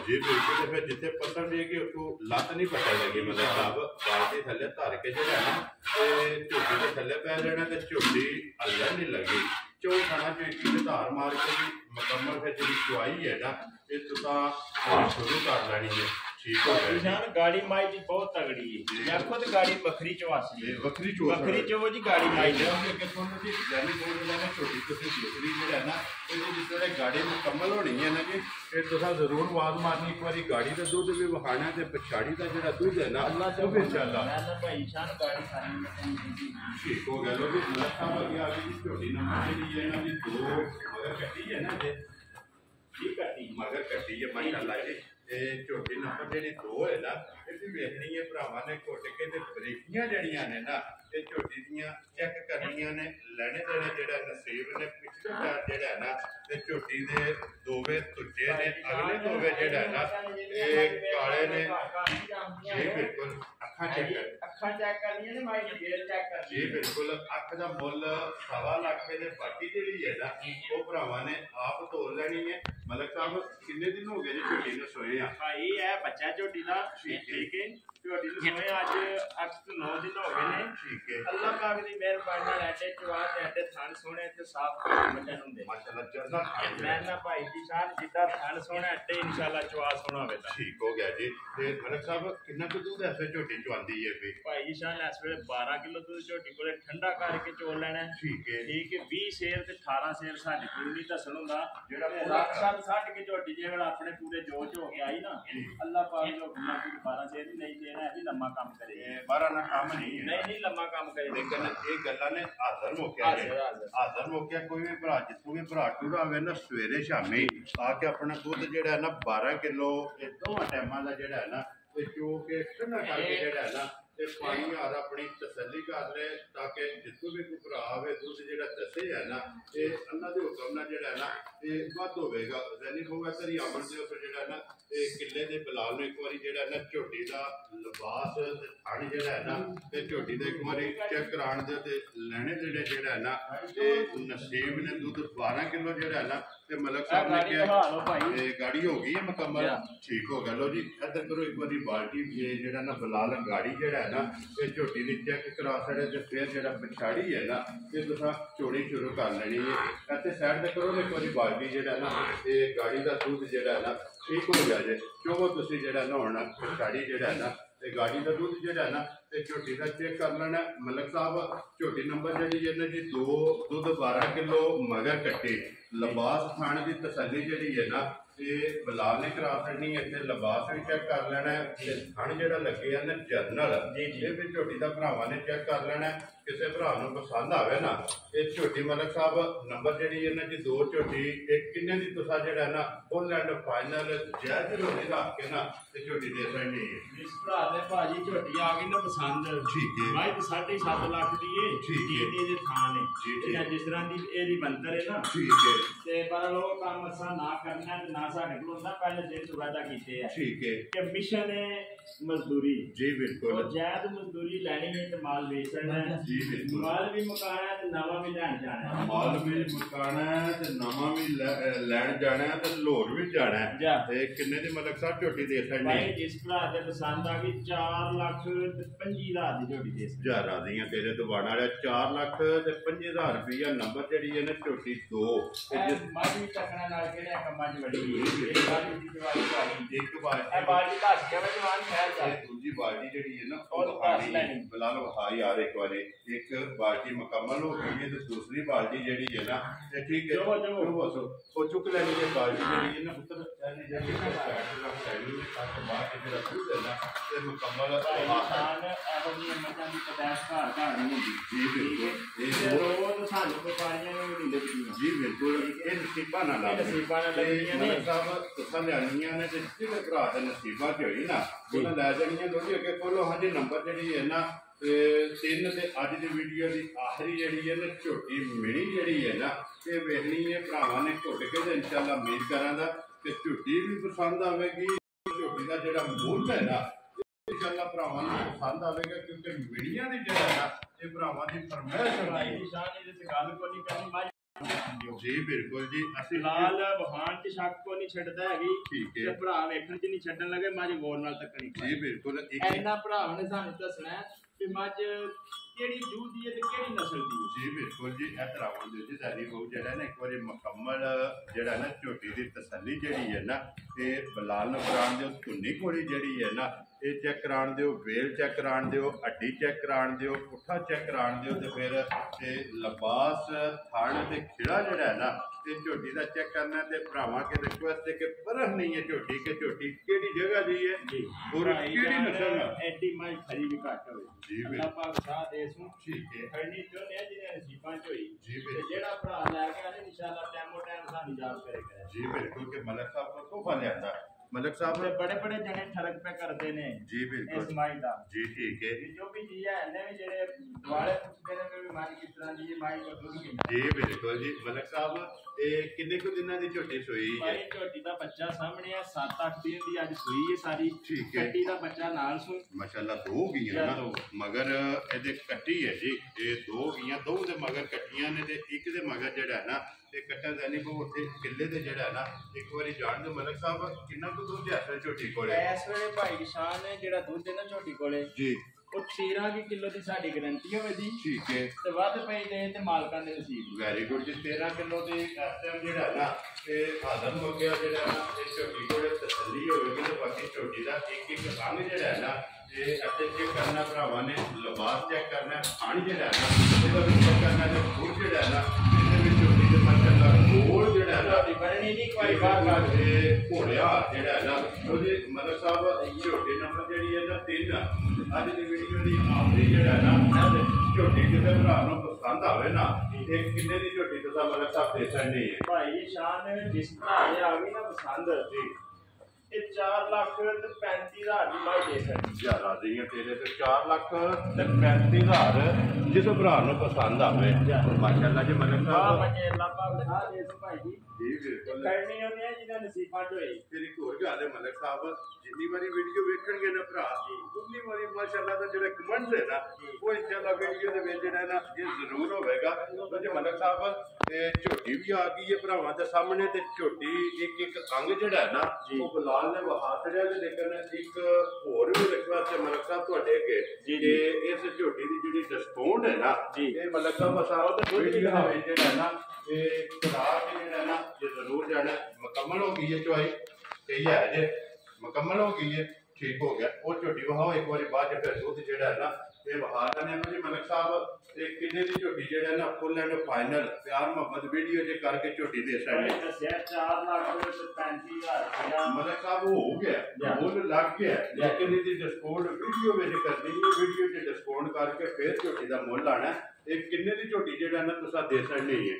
ਬਿਲਕੁਲ। ਤੇ ਫਿਰ ਜਿੱਥੇ ਪੱਤਣ ਦੀ ਕਿ ਉੱਥੋਂ ਲੱਤ ਨਹੀਂ ਪਟਣ ਲੱਗੀ ਮਤਲਬ ਸਾਬ ਬਾਲਟੀ ਥੱਲੇ ਧਰ ਕੇ ਜਿਹੜਾ ਨਾ ਤੇ ਝੋਟੀ ਦੇ ਥੱਲੇ ਪੈ ਲੈਣਾ ਤੇ ਝੋਟੀ ਹੱਲਣ ਨਹੀਂ ਲੱਗੀ। ਚੋ ਖਾਣਾ ਚ ਇੱਕ ਧਾਰ ਮਾਰ ਕੇ ਵੀ ਮੁਕੰਮਲ ਫਿਰ ਜਿਹੜੀ ਚੁਆਈ ਹੈ ਨਾ, ਇਹ ਤੁਸੀਂ ਸ਼ੁਰੂ ਕਰ ਲੈਣੀ ਹੈ। ਠੀਕ ਹੋ ਗਿਆ ਜੀ। ਨਿਸ਼ਾਨ ਗਾੜੀ ਮਾਈ ਦੀ ਬਹੁਤ ਤਗੜੀ ਹੈ ਜਾਂ ਖੁਦ ਗਾੜੀ ਵੱਖਰੀ ਚਵਾਸੀ ਇਹ ਵੱਖਰੀ ਚੋਰ ਵੱਖਰੀ ਚੋ ਜੀ ਗਾੜੀ ਮਾਈ ਦੀ ਜਾਉਂਗੇ ਕਿ ਤੁਹਾਨੂੰ ਜੀ ਜਾਨੀ ਕੋਲ ਲੈਣਾ ਛੋਟੀ ਤੁਸੀਂ ਦੂਸਰੀ ਜਿਹੜਾ ਹੈ ਨਾ ਇਹਦੇ ਜਿਸ ਵੇਲੇ ਗਾੜੀ ਮੁਕੰਮਲ ਹੋਣੀ ਹੈ ਨਾ ਜੀ ਇਹ ਤੁਸੀਂ ਜ਼ਰੂਰ ਆਵਾਜ਼ ਮਾਰਨੀ ਇੱਕ ਵਾਰੀ ਗਾੜੀ ਦਾ ਦੁੱਧ ਵੀ ਵਿਖਾਣਾ ਤੇ ਪਛਾੜੀ ਦਾ ਜਿਹੜਾ ਦੁੱਧ ਹੈ ਨਾ ਅੱਲਾ ਉਹ ਵੀ ਚੱਲਦਾ ਮੈਂ ਤਾਂ ਭਾਈ ਸ਼ਾਨ ਗਾੜੀ ਖਾਣੀ ਮੈਂ ਠੀਕ ਹੋ ਗਿਆ ਲੋ ਵੀ ਲੱਖਾਂ ਵਧੀਆ ਆ ਗਈ ਜੀ ਝੋਟੀ ਨੰਬਰ ਜਿਹੜੀ ਹੈ ਇਹਨਾਂ ਦੀ ਦੋ ਮਗਰ ਕੱਟੀ ਹੈ ਨਾ ਜੇ ਠੀਕ ਹੈ ਮਗਰ ਕੱਟੀ ਹੈ ਮਾਸ਼ਾਅੱਲਾ ਜੀ ਇਹ ਝੋਟੀ ਨੰਬਰ ਜਿਹੜੀ ਦੋ ਹੈ ਨਾ, ਇਹ ਵੀ ਵੇਖਣੀ ਹੈ ਭਰਾਵਾਂ ਨੇ ਘੁੱਟ ਕੇ ਤੇ ਬਰੀਕੀਆਂ ਜਿਹੜੀਆਂ ਨੇ ਨਾ ਇਹ ਝੋਟੀ ਦੀਆਂ ਚੈੱਕ ਕਰਨੀਆਂ ਨੇ, ਲੈਣੇ ਦੇਣੇ ਜਿਹੜਾ ਨਸੀਬ ਨੇ ਪਿਛਲੇ ਪੈਰ ਜਿਹੜਾ ਨਾ, ਤੇ ਝੋਟੀ ਦੇ ਦੋਵੇਂ ਤੁੱਜੇ ਨੇ, ਅਗਲੇ ਦੋਵੇਂ ਜਿਹੜਾ ਨਾ, ਇਹ ਕਾਲੇ ਨੇ। ਇਹ ਬਿਲਕੁਲ। ਅੱਖਾਂ ਚੈੱਕ ਕਰ ਅੱਖਾਂ ਚੈੱਕ ਕਰਨੀਆਂ ਨੇ ਮਾਈ ਗੇਰ ਚੈੱਕ ਕਰਨੀ ਜੀ ਬਿਲਕੁਲ ਅੱਖ ਦਾ ਮੁੱਲ ਸਵਾ ਲੱਖ ਦੇ ਬਾਕੀ ਜਿਹੜੀ ਹੈ ਨਾ ਉਹ ਭਰਾਵਾਂ ਨੇ ਆਪ ਤੋਲ ਲੈਣੀ ਹੈ। ਮਲਕ ਸਾਹਿਬ ਕਿੰਨੇ ਦਿਨ ਹੋ ਗਏ ਜੀ ਝੋਟੀ ਨੂੰ ਸੋਏ ਆ? ਭਾਈ ਇਹ ਬੱਚਾ ਝੋਟੀ ਦਾ ਠੀਕ ਹੈ। ਝੋਟੀ ਨੂੰ ਸੋਏ ਅੱਜ 8 ਤੋਂ 9 ਦਿਨ ਹੋ ਗਏ ਨੇ। ਠੀਕ ਹੈ। ਅੱਲਾਹ ਪਾਕ ਦੀ ਮਿਹਰਬਾਨੀ ਨਾਲ ਐਡੇ ਚਵਾ ਤੇ ਐਡੇ ਥਣ ਸੋਹਣੇ ਤੇ ਸਾਫ਼ ਬੱਚੇ ਨੂੰ ਦੇ ਮਾਸ਼ਾਅੱਲਾ ਜਰਦਾ ਮੈਂ ਨਾ ਭਾਈ ਦੀ ਸ਼ਾਨ ਜਿੱਦਾਂ ਥਣ ਸੋਹਣਾ ਐਡੇ ਇਨਸ਼ਾਅੱਲਾ ਚਵਾ ਸੋਹਣਾ ਹੋਵੇ ਤਾਂ ਠੀਕ ਹੋ ਗਿਆ ਜੀ। ਤੇ ਮਲਕ ਸਾਹਿਬ ਕਿੰਨਾ ਕੁ ਦੁੱਧ ਐਸੇ ਝੋਟੀ ਚ? ਆਂਦੀ ਹੈ ਵੀ ਭਾਈ ਦੀ ਸ਼ਾਨ ਇਸ ਵੇਲੇ 12 ਕਿਲੋ ਦੁੱਧ ਝੋਟੀ ਕੋਲੇ ਠੰਡਾ ਕਰਕੇ ਚੋਲ ਲੈਣਾ ਹੈ। ਠੀਕ ਹੈ ਠੀਕ ਹੈ 20 ਸ਼ੇਰ ਤੇ 18 ਸ਼ੇਰ ਸਾਡੇ ਕੋਲ ਨਹੀਂ ਦੱਸਣ ਹੁੰਦਾ ਜਿਹੜਾ ਜਿਹੜਾ ਪੂਰਾ ਰੱਖ ਸਾਲ ਛੱਡ ਕੇ ਝੋਟੀ ਜੇ ਵੇਲੇ ਆਪਣੇ ਪੂਰੇ ਜੋਸ਼ ਹੋ ਕੇ ਆਈ ਨਾ ਅੱਲਾਹ ਪਾਕ ਜੋ ਗੁਨਾ ਕੀ 12 ਸ਼ੇਰ ਹੀ ਨਹੀਂ ਦੇਣਾ ਇਹ ਵੀ ਲੰਮਾ ਕੰਮ ਕਰੇ ਇਹ ਬਾਰਾਂ ਨਾ ਕੰਮ ਨਹੀਂ ਹੈ ਨਹੀਂ ਨਹੀਂ ਲੰਮਾ ਕੰਮ ਕਰੇ ਲੇਕਿਨ ਇਹ ਗੱਲਾਂ ਨੇ ਹਾਜ਼ਰ ਮੌਕਿਆ ਹਾਜ਼ਰ, ਹਾਜ਼ਰ। ਹਾਜ਼ਰ ਮੌਕਿਆ ਕੋਈ ਵੀ ਭਰਾ ਜਿੱਥੋਂ ਵੀ ਭਰਾ ਟੂਰਾ ਹੋਵੇ ਨਾ ਸਵੇਰੇ ਸ਼ਾਮੀ ਆ ਕੇ ਆਪਣਾ ਦੁੱਧ ਜਿਹੜਾ ਹੈ ਨਾ 12 ਕਿਲੋ ਇਹ ਦੋਵਾਂ ਟਾਈਮਾਂ ਦਾ ਜਿਹੜਾ ਹੈ ਨਾ ਇਹ ਚੋ ਕੇ ਠੰਡਾ ਕਰਕੇ ਜਿਹੜਾ ਹੈ ਨਾ ਤੇ ਪਾਣੀ ਹਾਰ ਆਪਣੀ ਤਸੱਲੀ ਕਰ ਲੈ ਤਾਂ ਕਿ ਜਿੱਥੋਂ ਵੀ ਕੋਈ ਭਰਾ ਆਵੇ ਦੁੱਧ ਜਿਹੜਾ ਦੱਸੇ ਹੈ ਨਾ ਇਹ ਅੱਲਾ ਦੇ ਹੁਕਮ ਨਾਲ ਜਿਹੜਾ ਨਾ ਇਹ ਵੱਧ ਹੋਵੇਗਾ। ਜ਼ੈਨਿਕ ਹੋਗਾ ਤੇਰੀ ਅਮਰ ਦੇ ਉੱਪਰ ਜਿਹੜਾ ਨਾ ਇਹ ਕਿੱਲੇ ਦੇ ਬਲਾਲ ਨੂੰ ਇੱਕ ਵਾਰੀ ਜਿਹੜਾ ਨਾ ਝੋਟੀ ਦਾ ਲਿਬਾਸ ਤੇ ਥਣ ਜਿਹੜਾ ਹੈ ਨਾ ਤੇ ਝੋਟੀ ਦਾ ਇੱਕ ਵਾਰੀ ਚੈੱਕ ਕਰਾਉਣ ਦੇ ਤੇ ਲੈਣੇ ਜਿਹੜਾ ਹੈ ਨਾ ਤੇ ਨਸੀਬ ਨੇ ਦੁੱਧ 12 ਕਿਲੋ ਜਿਹੜਾ ਹੈ ਨਾ ਤੇ ਮਲਕ ਸਾਹਿਬ ਨੇ ਕਿਹਾ ਇਹ ਗਾੜੀ ਹੋ ਗਈ ਹੈ ਮੁਕੰਮਲ. ਠੀਕ ਹੋ ਗਿਆ। ਲੋ ਜੀ ਇੱਧਰ ਕਰੋ ਇੱਕ ਵਾਰੀ ਬਾਲਟੀ ਇਹ ਜਿਹੜਾ ਨਾ ਬਲਾਲ ਗਾੜੀ ਜਿਹੜਾ ਹੈ ਨਾ ਇਹ ਝੋਟੀ ਦੀ ਚੈੱਕ ਕਰਾ ਸਕਦੇ ਤੇ ਫਿਰ ਜਿਹੜਾ ਪਛਾੜੀ ਹੈ ਨਾ ਇਹ ਤੁਸੀਂ ਚੋੜੀ ਸ਼ੁਰੂ ਕਰ ਲੈਣੀ ਹੈ। ਇੱਥੇ ਸਾਈਡ ਤੇ ਕਰੋ ਇੱਕ ਵਾਰੀ ਬਾਲਟੀ ਜਿਹੜਾ ਨਾ ਇਹ ਗਾੜੀ ਦਾ ਦੁੱਧ ਜਿਹੜਾ ਹੈ ਨਾ ਠੀਕ ਹੋ ਗਿਆ ਜੇ। ਚੋਵੋ ਤੁਸੀਂ ਜਿਹੜਾ ਨਹਾਉਣਾ ਪਛਾੜੀ ਜਿਹੜਾ ਹੈ ਨਾ ਤੇ ਗਾੜੀ ਦਾ ਦੁੱਧ ਜਿਹੜਾ ਹੈ ਨਾ ਤੇ ਝੋਟੀ ਦਾ ਚੈੱਕ ਕਰ ਲੈਣਾ ਮਲਕ ਸਾਹਿਬ ਝੋਟੀ ਨੰਬਰ ਜਿਹੜੀ ਇਹਨਾਂ ਦੀ ਦੋ ਦੁੱਧ 12 ਕਿਲੋ ਮਗਰ ਕੱਟੇ ਲਿਬਾਸ ਖਾਣ ਦੀ ਤਸੱਲੀ ਜਿਹੜੀ ਹੈ ਨਾ ਇਹ ਬਲਾਲ ਨੇ ਕਰਾ ਸਕਣੀ ਹੈ ਇੱਥੇ ਲਿਬਾਸ ਵੀ ਚੈੱਕ ਕਰ ਲੈਣਾ ਹੈ ਤੇ ਥਣ ਜਿਹੜਾ ਲੱਗੇ ਆ ਨਾ ਜਰਨਲ ਜੀ। ਇਹ ਵੀ ਝੋਟੀ ਦਾ ਭਰਾਵਾਂ ਨੇ ਚੈੱਕ ਕਰ ਲੈਣਾ। ਕਿਸੇ ਭਰਾ ਨੂੰ ਪਸੰਦ ਆਵੇ ਨਾ ਇਹ ਝੋਟੀ ਮਲਕ ਸਾਹਿਬ ਨੰਬਰ ਜਿਹੜੀ ਇਹਨਾਂ ਦੀ ਦੋ ਝੋਟੀ ਇਹ ਕਿੰਨੇ ਦੀ ਤੁਸਾ ਜਿਹੜਾ ਨਾ ਫੁੱਲ ਐਂਡ ਫਾਈਨਲ ਜੈਜ ਰੋਟੀ ਰੱਖ ਕੇ ਨਾ ਤੇ ਝੋਟੀ ਦੇ ਸਕਣੀ ਹੈ। ਜਿਸ ਭਰਾ ਦੇ ਭਾਜੀ ਝੋਟੀ ਆ ਗਈ ਨਾ ਪਸੰਦ। ਠੀਕ ਹੈ। ਭਾਈ ਤੇ 7.5 ਲੱਖ ਦੀ ਏ ਠੀਕ ਹੈ। ਇਹਦੇ ਥਾਂ ਨੇ। ਜੀ, ਠੀਕ। ਇਹਨਾਂ ਜਿਸ ਤਰ੍ਹਾਂ ਦੀ ਇਹਦੀ ਬੰਦਰ ਹੈ ਨਾ। ਠੀਕ ਹੈ। ਤੇ ਪਰ ਲੋਕ ਕੰਮ ਅਸਾਂ ਨਾ ਕਰਨਾ ਤੇ ਨਾ ਸਾਡੇ ਕੋਲ ਹੁੰਦਾ ਪਹਿਲੇ ਦਿਨ ਤੋਂ ਵਾਅਦਾ ਕੀਤੇ ਆ। ਠੀਕ ਹੈ। ਕਿ ਮਿਸ਼ਨ ਹੈ ਮਜ਼ਦੂਰੀ। ਜੀ ਬਿਲਕੁਲ। ਜਾਇਦ ਮਜ਼ਦੂਰੀ ਲੈਣੀ ਹੈ ਤੇ ਮਾਲ ਵੇਚਣਾ ਹੈ। ਜੀ ਬਿਲਕੁਲ। ਮਾਲ ਵੀ ਮੁਕਾਣਾ ਤੇ ਨਵਾਂ ਵੀ ਲੈਣ ਜਾਣਾ ਮਾਲ ਵੀ ਮੁਕਾਣਾ ਤੇ ਨਵਾਂ ਵੀ ਲੈਣ ਜਾਣਾ ਤੇ ਲੋਰ ਵੀ ਜਾਣਾ ਜਾ। ਤੇ ਕਿੰਨੇ ਦੀ ਮਲਕ ਸਾਹਿਬ ਝੋਟੀ ਦੇ ਭਾਈ ਸਕਣੀ ਜਿਸ ਭਰਾ ਦੇ ਪਸੰਦ ਆ ਗਈ 4 ਲੱਖ ਤੇ 25000 ਦੀ ਝੋਟੀ ਦੇ ਸਕਦੇ। ਹਜ਼ਾਰਾਂ ਦੀਆਂ ਤੇਰੇ ਦੁਬਾਰਾ ਵਾਲਾ। 4 ਲੱਖ ਤੇ 5000 ਰੁਪਈਆ ਨੰਬਰ ਜਿਹੜੀ ਹੈ ਨਾ ਝੋਟੀ 2 ਤੇ ਜਿਸ ਮਾਝੀ ਟੱਕਣਾ ਨਾਲ ਕਿਹੜੇ ਕੰਮਾਂ 'ਚ ਹੈ? ਇਹ ਮਾਝੀ ਦੀ ਜਵਾਈ ਭਾਈ ਇੱਕ ਵਾਰ ਇਹ ਬਾਜੀ ਦੱਸ ਗਿਆ ਮੈਂ ਜਵਾਨ ਖੈਰ ਜਾ ਦੂਜੀ ਬਾਲਟੀ ਜਿਹੜੀ ਹੈ ਨਾ ਉਹ ਦਿਖਾਣੀ। ਬਲਾਲ ਵਿਖਾ ਯਾਰ ਇੱਕ ਵਾਰੀ। ਇੱਕ ਬਾਲਟੀ ਮੁਕੰਮਲ ਹੋ ਗਈ ਹੈ ਤੇ ਦੂਸਰੀ ਬਾਲਟੀ ਜਿਹੜੀ ਹੈ ਨਾ ਤੇ ਠੀਕ ਹੈ। ਚਲੋ, ਚਲੋ। ਉਹ ਚੁੱਕ ਲੈਣੀ ਹੈ ਬਾਲਟੀ ਜਿਹੜੀ ਹੈ ਨਾ ਪੁੱਤਰ ਇਹਨੇ ਜਿਹੜੀ ਹੈ ਸਾਈਡ ਰੱਖ ਲੈਣੀ ਹੈ ਤਾਂ ਕਿ ਬਾਅਦ ਚ ਜਿਹੜਾ ਦੁੱਧ ਹੈ ਨਾ ਤੇ ਮੁਕੰਮਲ ਖਾਨ ਇਹੋ ਜਿਹੀ ਮੱਝਾਂ ਦੀ ਪਦਾਇਸ਼ ਘਰ ਘਰ ਨਹੀਂ ਹੁੰਦੀ। ਜੀ ਬਿਲਕੁਲ ਇਹ ਦੋ- ਰੋਜ਼ ਸਾਨੂੰ ਵਪਾਰੀਆਂ ਨੂੰ ਨਹੀਂ ਲੱਗਦੀਆਂ। ਜੀ ਬਿਲਕੁਲ ਇਹ ਨਸੀਬਾਂ ਨਾਲ ਇਹ ਨਸੀਬਾਂ ਨਾਲ ਲੱਗਦੀਆਂ ਨੇ। ਸਾਹਿਬ ਤੁਸਾਂ ਲਿਆਣੀਆਂ ਨੇ ਤੇ ਜਿਹੜੇ ਭਰਾ ਦੇ ਨਸੀਬਾਂ ਚ ਹੋਈ ਨਾ ਉਹਨਾਂ ਲੈ ਜਾਣੀਆਂ ਲੋਜੀ ਅੱਗੇ ਕੋਲੋਂ ਹਾਂਜੀ ਨੰਬਰ ਜਿਹੜੀ ਹੈ ਨਾ ਤੇ ਤਿੰਨ ਤੇ ਅੱਜ ਦੀ ਵੀਡੀਓ ਦੀ ਆਖਰੀ ਜਿਹੜੀ ਹੈ ਨਾ ਝੋਟੀ ਮਿਣੀ ਜਿਹੜੀ ਹੈ ਨਾ ਇਹ ਵੇਖਣੀ ਹੈ ਭਰਾਵਾਂ ਨੇ ਘੁੱਟ ਕੇ ਤੇ ਇਨਸ਼ਾਅੱਲਾ ਉਮੀਦ ਕਰਾਂਗਾ ਕਿ ਝੋਟੀ ਵੀ ਪਸੰਦ ਆਵੇਗੀ ਝੋਟੀ ਦਾ ਜਿਹੜਾ ਮੁੱਲ ਹੈ ਨਾ ਇਨਸ਼ਾਅੱਲਾ ਭਰਾਵਾਂ ਨੂੰ ਪਸੰਦ ਆਵੇਗਾ ਕਿਉਂਕਿ ਮਿਣੀਆਂ ਦੀ ਜਿਹੜਾ ਨਾ ਇਹ ਭਰਾਵਾਂ ਦੀ ਫਰਮਾਇਸ਼ ਹੈ। ਦੀ ਸ਼ਾਨ ਇਹਦੇ ਤੇ ਗੱਲ ਕੋਈ ਨਹੀਂ ਕਰਨੀ ਮੱਝ ਜੀ। ਬਿਲਕੁਲ ਜੀ ਅਸੀਂ ਲਾਲ ਵਹਾਨ ਚ ਸ਼ੱਕ ਕੋ ਨਹੀਂ ਛੱਡਦਾ ਹੈਗੀ ਠੀਕ ਤੇ ਹੈ ਭਰਾ ਵੇਖਣ ਚ ਨਹੀਂ ਛੱਡਣ ਲੱਗੇ ਮੱਝ ਗੌਰ ਨਾਲ ਤੱਕਣੀ ਜੀ ਬਿਲਕੁਲ ਇੱਕ ਇਹਨਾਂ ਭਰਾਵਾਂ ਨੇ ਸਾਨੂੰ ਦੱਸਣਾ ਹੈ ਕਿ ਮੱਝ ਕਿਹੜੀ ਜੂਹ ਦੀ ਹੈ ਤੇ ਕਿਹੜੀ ਨਸਲ ਦੀ ਹੈ? ਜੀ, ਬਿਲਕੁਲ ਜੀ, ਇਹ ਤਰਾਵਣ ਦੇ ਜੀ, ਸਾਡੀ ਉਹ ਜਿਹੜਾ ਨਾ, ਇੱਕ ਵਾਰੀ ਮੁਕੰਮਲ ਜਿਹੜਾ ਨਾ, ਝੋਟੀ ਦੀ ਤਸੱਲੀ ਜਿਹੜੀ ਹੈ ਨਾ, ਇਹ ਬਲਾਲ ਨੂੰ ਕਰਾਉਣ ਧੁੰਨੀ ਕੋਲੀ ਜਿਹੜੀ ਹੈ ਨਾ, ਇਹ ਚੈੱਕ ਕਰਾਉਣ ਦਿਓ, ਵੇਲ ਚੈੱਕ ਕਰਾਉਣ ਦਿਓ, ਹੱਡੀ ਚੈੱਕ ਕਰਾਉਣ ਦਿਓ, ਪੁੱਠਾ ਚੈੱਕ ਕਰਾਉਣ ਦਿਓ ਤੇ ਫਿਰ ਤੇ ਲਬਾਸ, ਥਣ ਤੇ ਖਿੜਾ ਜਿਹੜਾ ਹੈ ਨਾ ਇਹ ਝੋਟੀ ਦਾ ਚੈੱਕ ਕਰਨਾ ਤੇ ਭਰਾਵਾਂ ਕੇ ਰਿਕੁਐਸਟ ਹੈ ਕਿ ਪਰਖ ਨਹੀਂ ਹੈ ਝੋਟੀ ਕਿ ਝੋਟੀ ਕਿਹੜੀ ਜਗ੍ਹਾ ਦੀ ਹੈ ਜੀ। ਔਰ ਕਿਹੜੀ ਨਸਲ ਦਾ ਐਡੀ ਮੱਝ ਖਰੀ ਵੀ ਘੱਟ ਹੋਵੇ। ਜੀ ਅੱਲਾਹ ਪਾਕ ਸਾਹ ਦੇ ਸੂ ਠੀਕ ਹੈ। ਖੜਨੀ ਚੋਨੇ ਆ ਜਿਹਨੇ ਨਸੀਬਾਂ ਚ ਹੋਈ। ਜੀ ਤੇ ਬਿਲਕੁਲ। ਜਿਹੜਾ ਭਰਾ ਲੈ ਕੇ ਆਨੇ ਇਨਸ਼ਾਅੱਲਾ ਟਾਈਮੋ ਟਾਈਮ ਸਾਨੂੰ ਯਾਦ ਕਰੇ ਕਰੇ ਜੀ ਬਿਲਕੁਲ ਕਿ ਮਲਕ ਸਾਹਿਬ ਕੋ ਤੋਹਫਾ ਲਿਆਂਦਾ। ਮਲਕ ਸਾਹਿਬ? ਤੇ ਬੜੇ ਬੜੇ ਜਣੇ ਠਰਕ ਪੇ ਕਰਦੇ ਨੇ ਜੀ ਬਿਲਕੁਲ। ਇਸ ਮਾਈ ਦਾ। ਜੀ ਠੀਕ ਹੈ। ਇਹ ਜੋ ਵੀ ਚੀਜ਼ ਹੈ ਇਹਨੇ ਵੀ ਜਿਹੜੇ ਦੁਆਲੇ ਪੁੱਛਦੇ ਨੇ ਕਿ ਵੀ ਮਾਈ ਕਿਸ ਤਰ੍ਹਾਂ ਦੀ ਹੈ ਮਾਈ ਕੋ ਦੁੱਧ ਕਿੰਨਾ ਜੀ ਬਿਲਕੁਲ ਜੀ। ਮਲਕ ਸਾਹਿਬ ਇਹ ਕਿੰਨੇ ਕੁ ਦਿਨਾਂ ਦੀ ਝੋਟੀ ਸੋਈ ਹੈ? ਭਾਈ ਝੋਟੀ ਦਾ ਬੱਚਾ ਸਾਹਮਣੇ ਆ 7-8 ਦਿਨ ਦੀ ਅੱਜ ਸੂਈ ਹੈ ਸਾਰੀ। ਠੀਕ ਹੈ। ਕੱਟੀ ਦਾ ਬੱਚਾ ਨਾਲ ਸੂ ਮਾਸ਼ਾਅੱਲਾ ਦੋ ਗਈਆਂ ਜਾਂ ਨਾ। ਦੋ। ਮਗਰ ਇਹਦੇ ਕੱਟੀ ਹੈ ਜੀ। ਇਹ ਦੋ ਗਈਆਂ ਦੋ ਦੇ ਮਗਰ ਕੱਟੀਆਂ ਨੇ ਤੇ ਇੱਕ ਦੇ ਮਗਰ ਜਿਹੜਾ ਹੈ ਨਾ ਇਹ ਕੱਟਾ ਦਾ ਨਹੀਂ ਕੋ ਉੱਥੇ ਕਿੱਲੇ ਦੇ ਜਿਹੜਾ ਹੈ ਨਾ ਇੱਕ ਵਾਰੀ ਜਾਣ ਦੇ ਮਲਕ ਸਾਹਿਬ ਕਿੰਨਾ ਕੁ ਦੁੱਧ ਹੈ ਝੋਟੀ ਕੋਲੇ? ਇਸ ਵੇਲੇ ਭਾਈ ਕਿਸਾਨ ਨੇ ਜਿਹੜਾ ਦੁੱਧ ਹੈ ਨਾ ਝੋਟੀ ਕੋਲੇ ਜੀ। ਉਹ 13 ਕੀ ਕਿਲੋ ਦੀ ਸਾਡੀ ਗਰੰਟੀ ਹੋਵੇ ਦੀ ਠੀਕ ਹੈ। ਤੇ ਵੱਧ ਪਈ ਦੇ ਤੇ ਮਾਲਕਾਂ ਦੇ ਨਸੀਬ। ਵੈਰੀ ਗੁੱਡ ਜੀ 13 ਕਿਲੋ ਦੇ ਇਸ ਟਾਈਮ ਜਿਹੜਾ ਨਾ ਇਹ ਹਾਜ਼ਰ ਹੋ ਗਿਆ ਜਿਹੜਾ ਨਾ ਇਹ ਝੋਟੀ ਕੋਲੇ ਤਸੱਲੀ ਹੋਵੇਗੀ ਤੇ ਬਾਕੀ ਝੋਟੀ ਦਾ ਇੱਕ ਇੱਕ ਰੰਗ ਜਿਹੜਾ ਹੈ ਨਾ ਇਹ ਅਤੇ ਚੈੱਕ ਕਰਨਾ ਭਰਾਵਾਂ ਨੇ ਲਿਬਾਸ ਚੈੱਕ ਕਰਨਾ ਖਾਣ ਜਿਹੜਾ ਹੈ ਨਾ ਇਹਦਾ ਵੀ ਚੈੱਕ ਕਰਨਾ ਤੇ ਫੂਡ ਜਿਹੜਾ ਹੈ ਨਾ ਝੋਟੀ ਨਹੀਂ ਕੋਈ ਬਾਹਰ ਬਾਹਰ ਇਹ ਘੋੜਿਆ ਜਿਹੜਾ ਹੈ ਨਾ ਉਹਦੇ ਮਤਲਬ ਸਾਹਿਬ ਝੋਟੀ ਨੰਬਰ ਜਿਹੜੀ ਹੈ ਨਾ ਤਿੰਨ ਅੱਜ ਦੀ ਵੀਡੀਓ ਦੀ ਆਖਰੀ ਜਿਹੜਾ ਹੈ ਨਾ ਝੋਟੀ ਕਿਸੇ ਭਰਾ ਨੂੰ ਪਸੰਦ ਆਵੇ ਨਾ ਇਹ ਕਿੰਨੇ ਦੀ ਝੋਟੀ ਤੁਸੀਂ ਮਤਲਬ ਸਾਹਿਬ ਦੇ ਸਕਦੇ ਹੈ ਭਾਈ ਸ਼ਾਨ ਨੇ ਜਿਸ ਤਰ੍ਹਾਂ ਇਹ ਆ ਗਈ ਨਾ ਪਸੰਦ। ਜੀ। ਇਹ 4 ਲੱਖ ਤੇ 35 ਹਜ਼ਾਰ ਦੀ ਮਾਈ ਦੇ ਸਕਦੀ ਜ਼ਿਆਦਾ ਦੀਆਂ ਤੇਰੇ ਤੇ 4 ਲੱਖ ਤੇ 35000 ਜਿਸ ਭਰਾ ਨੂੰ ਪਸੰਦ ਆਵੇ। ਮਾਸ਼ਾਅੱਲਾ ਜੀ ਮਲਕ ਆ ਸਾਹਿਬ ਬੱਚੇ ਅੱਲਾਹ ਪਾਕ ਦਾ ਦੇ ਸੋ ਭਾਈ ਜੀ। ਜੀ ਬਿਲਕੁਲ ਕਰਨੀ ਹੁੰਦੀ ਹੈ ਜਿਹਦਾ ਨਸੀਬਾਂ ਚ ਹੋਈ ਫਿਰ ਇੱਕ ਹੋਰ ਗੱਲ ਹੈ ਮਲਕ ਸਾਹਿਬ ਜਿੰਨੀ ਵਾਰੀ ਵੀਡੀਓ ਵੇਖਣਗੇ ਨਾ ਭਰਾ ਉਨੀ ਵਾਰੀ ਮਾਸ਼ਾਅੱਲਾ ਦਾ ਜਿਹੜਾ ਕਮੈਂਟ ਹੈ ਨਾ ਉਹ ਇਨਸ਼ਾਅੱਲਾ ਵੀਡੀਓ ਦੇ ਵਿੱਚ ਜਿਹੜਾ ਨਾ ਇਹ ਜ਼ਰੂਰ ਹੋਵੇਗਾ। ਕਿਉਂਕਿ ਮਲਕ ਸਾਹਿਬ ਇਹ ਝੋਟੀ ਵੀ ਆ ਗਈ ਹੈ ਭਰਾਵਾਂ ਦੇ ਸਾਹਮਣੇ ਤੇ ਝੋਟੀ ਇੱਕ ਇੱਕ ਅੰਗ ਜਿਹੜਾ ਹੈ ਨਾ ਉਹ ਬਲਾਲ ਨੇ ਵਹਾ ਛੜਿਆ ਤੇ ਲੇਕਿਨ ਇੱਕ ਹੋਰ ਵੀ ਰਿਕਵੈਸਟ ਹੈ ਮਲਕ ਸਾਹਿਬ ਤੁਹਾਡੇ ਅੱਗੇ। ਜੀ, ਕਿ ਇਸ ਝੋਟੀ ਦੀ ਜਿਹੜੀ ਡਿਸਕਾਊਂਟ ਹੈ ਨਾ ਜੀ। ਇਹ ਮਲਕ ਸਾਹਿਬ ਅਸਾਂ ਵੀਡੀਓ ਦੇ ਵਿੱਚ ਜਿਹੜਾ ਹੈ ਨਾ ਇਹ ਕਰਾ ਕੇ ਜਿਹੜਾ ਹੈ ਨਾ ਇਹ ਜ਼ਰੂਰ ਜਾਣਾ। ਮੁਕੰਮਲ ਹੋ ਗਈ ਹੈ ਚੁਆਈ ਤੇ ਹੈ ਜੇ ਮੁਕੰਮਲ ਹੋ ਗਈ ਹੈ ਠੀਕ ਹੋ ਗਿਆ। ਉਹ ਝੋਟੀ ਵਹਾਓ ਇੱਕ ਵਾਰੀ ਬਾਅਦ ਫਿਰ ਦੁੱਧ ਜਿਹੜਾ ਹੈ ਨਾ ਇਹ ਲੈਣੇ ਨੂੰ ਜੀ ਮਲਕ ਸਾਹਿਬ ਇਹ ਕਿੰਨੇ ਦੀ ਝੋਟੀ ਜਿਹੜਾ ਨਾ ਫੁੱਲ ਐਂਡ ਫਾਈਨਲ ਪਿਆਰ ਮੁਹੱਬਤ ਵੀਡੀਓ ਜੇ ਕਰਕੇ ਝੋਟੀ ਦੇ ਸਕਦੇ ਦੱਸਿਆ 4 ਲੱਖ ਤੇ 35 ਹਜ਼ਾਰ ਰੁਪਇਆ ਮਲਕ ਸਾਹਿਬ ਉਹ ਹੋ ਗਿਆ। ਮੁੱਲ ਲੱਗ ਗਿਆ। ਲੇਕਿਨ ਇਹਦੀ ਡਿਸਕਾਊਂਟ ਵੀਡੀਓ ਵਿੱਚ ਕਰਨੀ ਹੈ ਵੀਡੀਓ 'ਚ ਡਿਸਕਾਊਂਟ ਕਰਕੇ ਫਿਰ ਝੋਟੀ ਦਾ ਮੁੱਲ ਆਣਾ ਇਹ ਕਿੰਨੇ ਦੀ ਝੋਟੀ ਜਿਹੜਾ ਨਾ ਤੁਸੀਂ ਦੇ ਸਕਦੇ ਹੈ?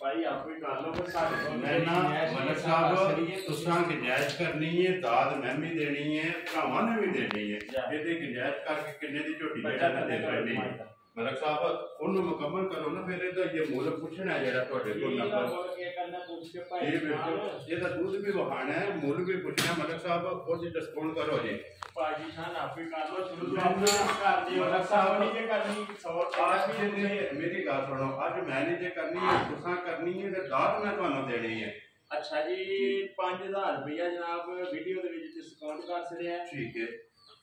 ਭਾਈ ਆਪੇ ਕਰ ਲਓ ਪਰ ਸਾਡੇ ਕੋਲ। ਮੈਂ ਨਾ ਮਲਕ ਸਾਹਿਬ ਤੁਸਾਂ ਗੁੰਜਾਇਸ਼ ਕਰਨੀ ਹੈ ਦਾਦ ਮੈਂ ਵੀ ਦੇਣੀ ਹੈ ਭਰਾਵਾਂ ਨੇ ਵੀ ਦੇਣੀ ਹੈ। ਜਾਂ। ਇਹਦੇ ਗੁੰਜਾਇਸ਼ ਕਰਕੇ ਕਿੰਨੇ ਦੀ ਝੋਟੀ ਜਿਹੜਾ ਨਾ ਦੇ ਸਕਦੇ ਹੈ ਮਲਕ ਸਾਹਿਬ ਉਹਨੂੰ ਮੁਕੰਮਲ ਕਰੋ ਨਾ ਫਿਰ ਇਹਦਾ ਇਹ ਮੁੱਲ ਪੁੱਛਣਾ ਹੈ ਜਿਹੜਾ ਤੁਹਾਡੇ ਕੋਲ ਨੰਬਰ ਇਹ ਬਿਲਕੁਲ ਇਹਦਾ ਦੁੱਧ ਵੀ ਵਹਾਣਾ ਹੈ ਮੁੱਲ ਵੀ ਪੁੱਛਣਾ ਮਲਕ ਸਾਹਿਬ ਉਹਦੀ ਡਿਸਕਾਊਂਟ ਕਰੋ ਜੀ ਭਾਜੀ ਖਾਨ ਆਪੇ ਕਰ ਲਓ ਸ਼ੁਰੂ ਤੋਂ ਆਪੇ ਕਰ ਦਿਓ ਰੱਖਾਵ ਨਹੀਂ ਜੇ ਕਰਨੀ 100 ਅੱਜ ਜੇ ਤੇ ਮੇਰੀ ਗੱਲ ਸੁਣੋ ਅੱਜ ਮੈਂ ਨਹੀਂ ਜੇ ਕਰਨੀ ਹੈ ਤੁਸਾਂ ਕਰਨੀ ਹੈ ਤੇ ਦਾਤ ਮੈਂ ਤੁਹਾਨੂੰ ਦੇਣੀ ਹੈ ਅੱਛਾ ਜੀ 5000 ਰੁਪਇਆ ਜਨਾਬ ਵੀਡੀਓ ਦੇ ਵਿੱਚ ਡਿਸਕਾਊਂਟ ਕਰ ਛੜਿਆ ਠੀਕ ਹੈ